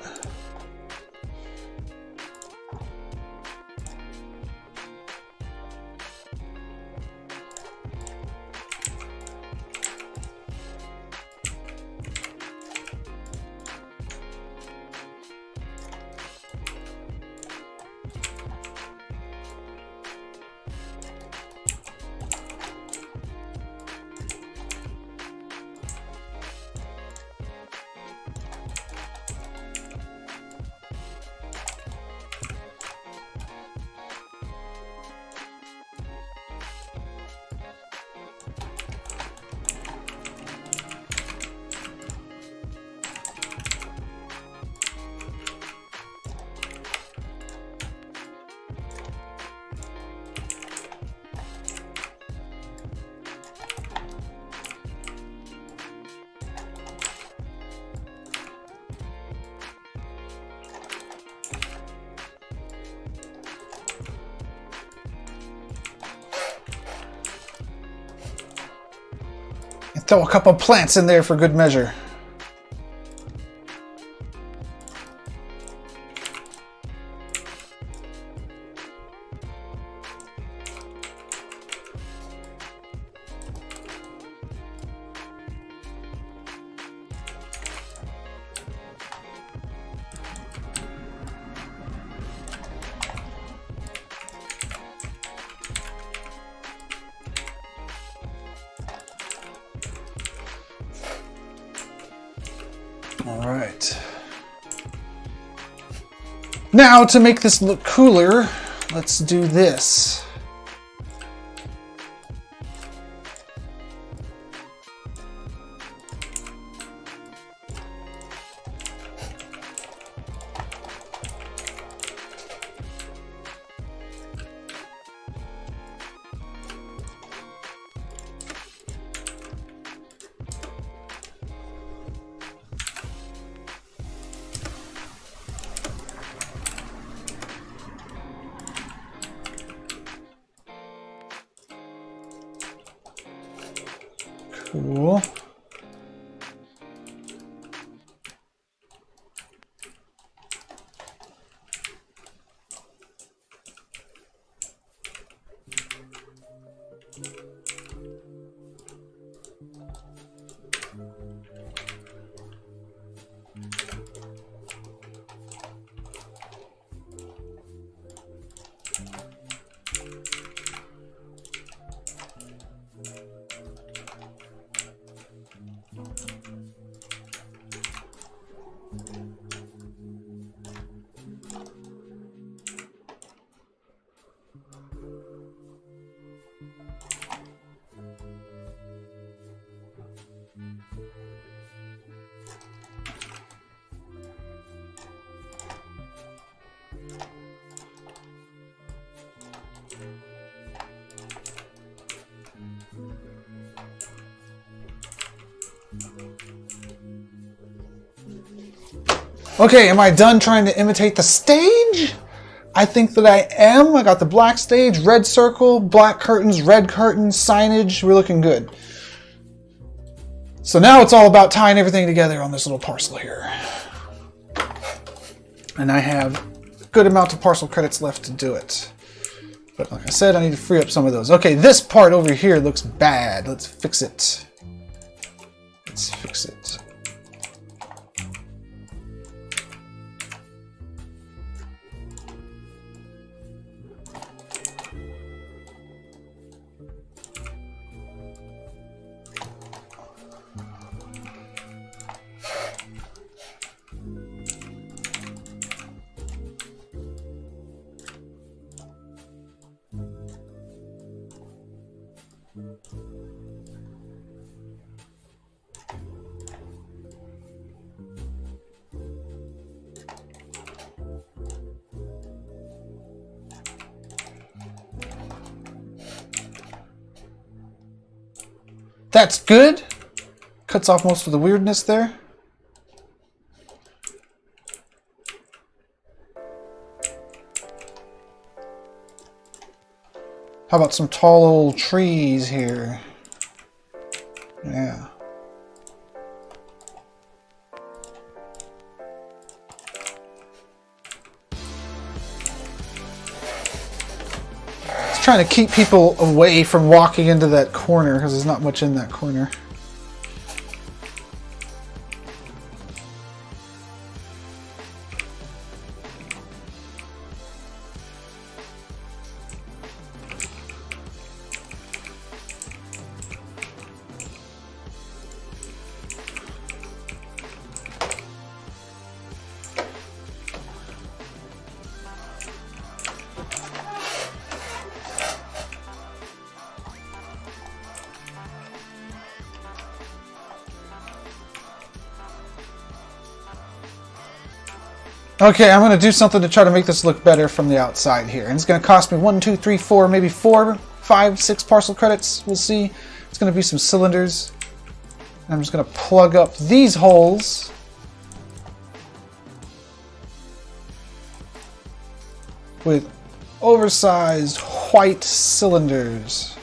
Throw a couple plants in there for good measure. Now, to make this look cooler, let's do this. Okay, am I done trying to imitate the stage? I think that I am. I got the black stage, red circle, black curtains, red curtains, signage. We're looking good. So now it's all about tying everything together on this little parcel here. And I have a good amount of parcel credits left to do it. But like I said, I need to free up some of those. Okay, this part over here looks bad. Let's fix it. Let's fix it. Good. Cuts off most of the weirdness there. How about some tall old trees here? Yeah. Trying to keep people away from walking into that corner because there's not much in that corner. Okay, I'm going to do something to try to make this look better from the outside here. And it's going to cost me one, two, three, four, maybe four, five, six parcel credits. We'll see. It's going to be some cylinders. I'm just going to plug up these holes. With oversized white cylinders.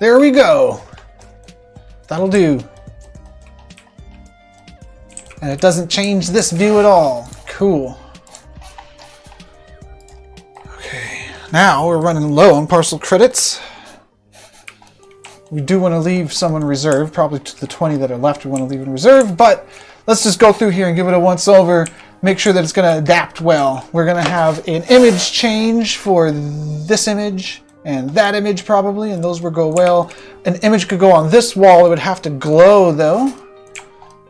There we go. That'll do. And it doesn't change this view at all. Cool. Okay, now we're running low on parcel credits. We do want to leave some in reserve, probably to the 20 that are left we want to leave in reserve, but let's just go through here and give it a once over, make sure that it's going to adapt well. We're going to have an image change for this image and that image probably, and those would go well. An image could go on this wall, it would have to glow though.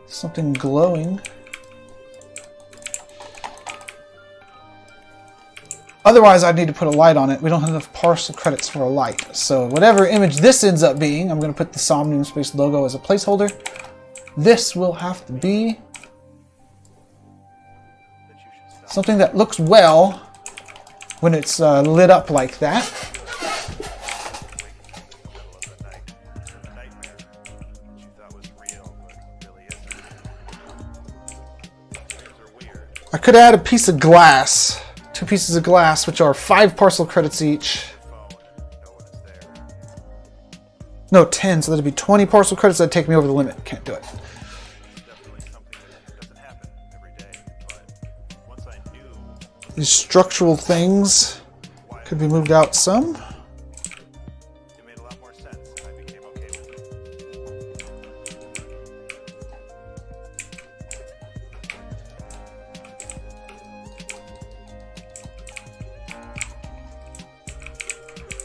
Something glowing. Otherwise, I'd need to put a light on it. We don't have enough parcel credits for a light. So whatever image this ends up being, I'm going to put the Somnium Space logo as a placeholder. This will have to be something that looks well when it's uh, lit up like that. Could add a piece of glass, two pieces of glass, which are five parcel credits each. No one is there. No, 10, so that'd be 20 parcel credits. That'd take me over the limit. Can't do it. These structural things could be moved out some.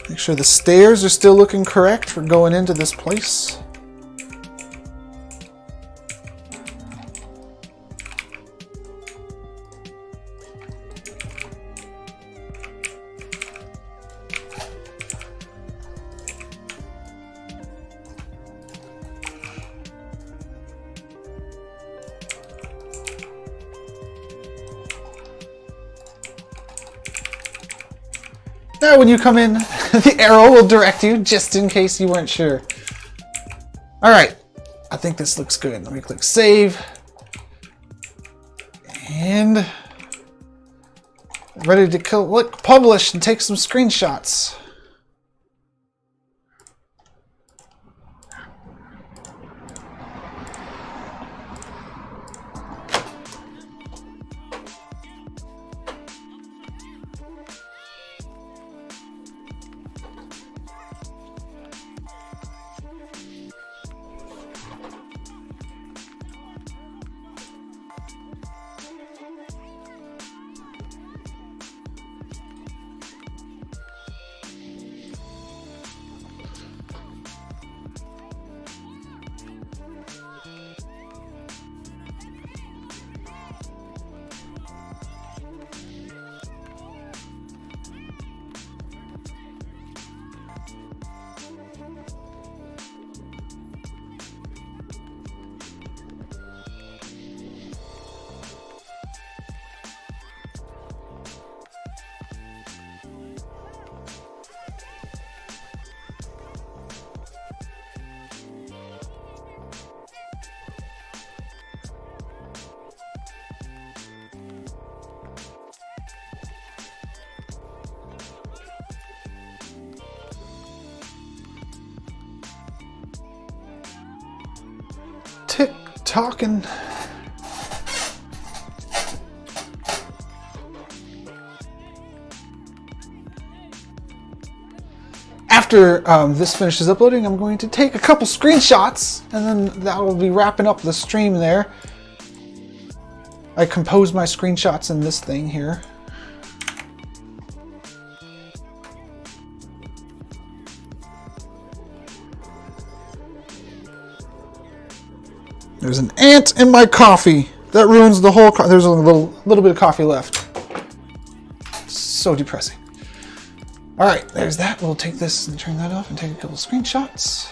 Make sure the stairs are still looking correct for going into this place. When you come in, *laughs* the arrow will direct you, just in case you weren't sure. All right, I think this looks good. Let me click save. And ready to click publish and take some screenshots. After um, this finishes uploading, I'm going to take a couple screenshots, and then that will be wrapping up the stream there. I compose my screenshots in this thing here. There's an ant in my coffee. That ruins the whole. There's a little little bit of coffee left. So depressing. All right, there's that. We'll take this and turn that off and take a couple screenshots.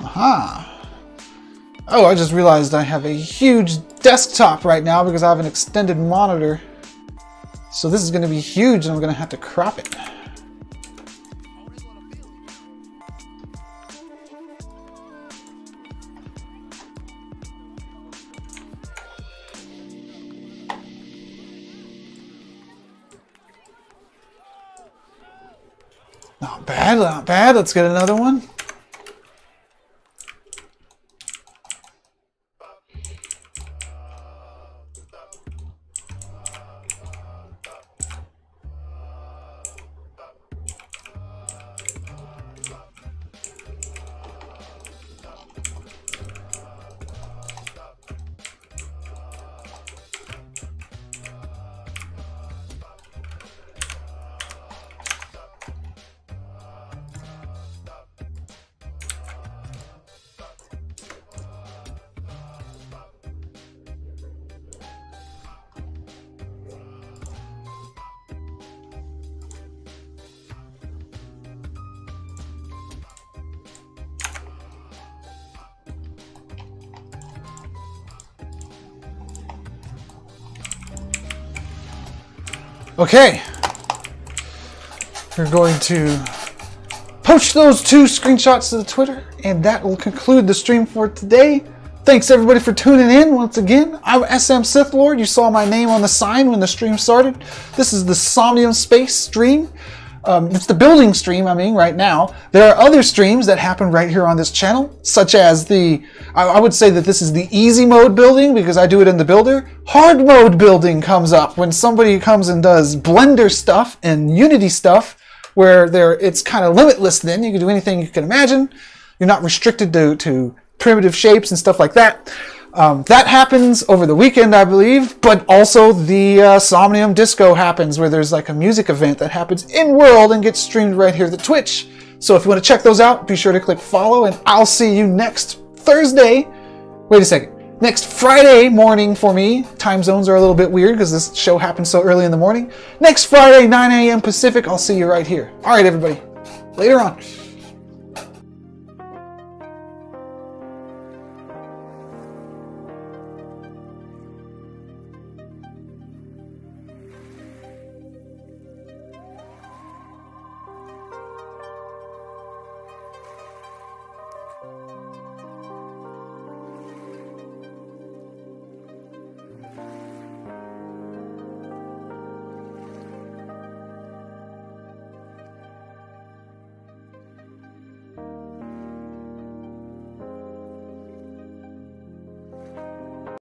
Aha. Oh, I just realized I have a huge desktop right now because I have an extended monitor. So this is going to be huge and I'm going to have to crop it. Not bad, not bad. Let's get another one. Okay. We're going to post those two screenshots to the Twitter, and that will conclude the stream for today. Thanks everybody for tuning in once again. I'm SM Sith Lord. You saw my name on the sign when the stream started. This is the Somnium Space stream. Um, it's the building stream, I mean, right now. There are other streams that happen right here on this channel, such as the, I, I would say that this is the easy mode building because I do it in the builder. Hard mode building comes up when somebody comes and does Blender stuff and Unity stuff, where there it's kind of limitless then. You can do anything you can imagine. You're not restricted to, to primitive shapes and stuff like that. Um, that happens over the weekend, I believe, but also the uh, Somnium Disco happens, where there's like a music event that happens in world and gets streamed right here to Twitch. So if you want to check those out, be sure to click follow, and I'll see you next Thursday. Wait a second. Next Friday morning for me. Time zones are a little bit weird because this show happens so early in the morning. Next Friday, 9 a.m. Pacific. I'll see you right here. All right, everybody. Later on.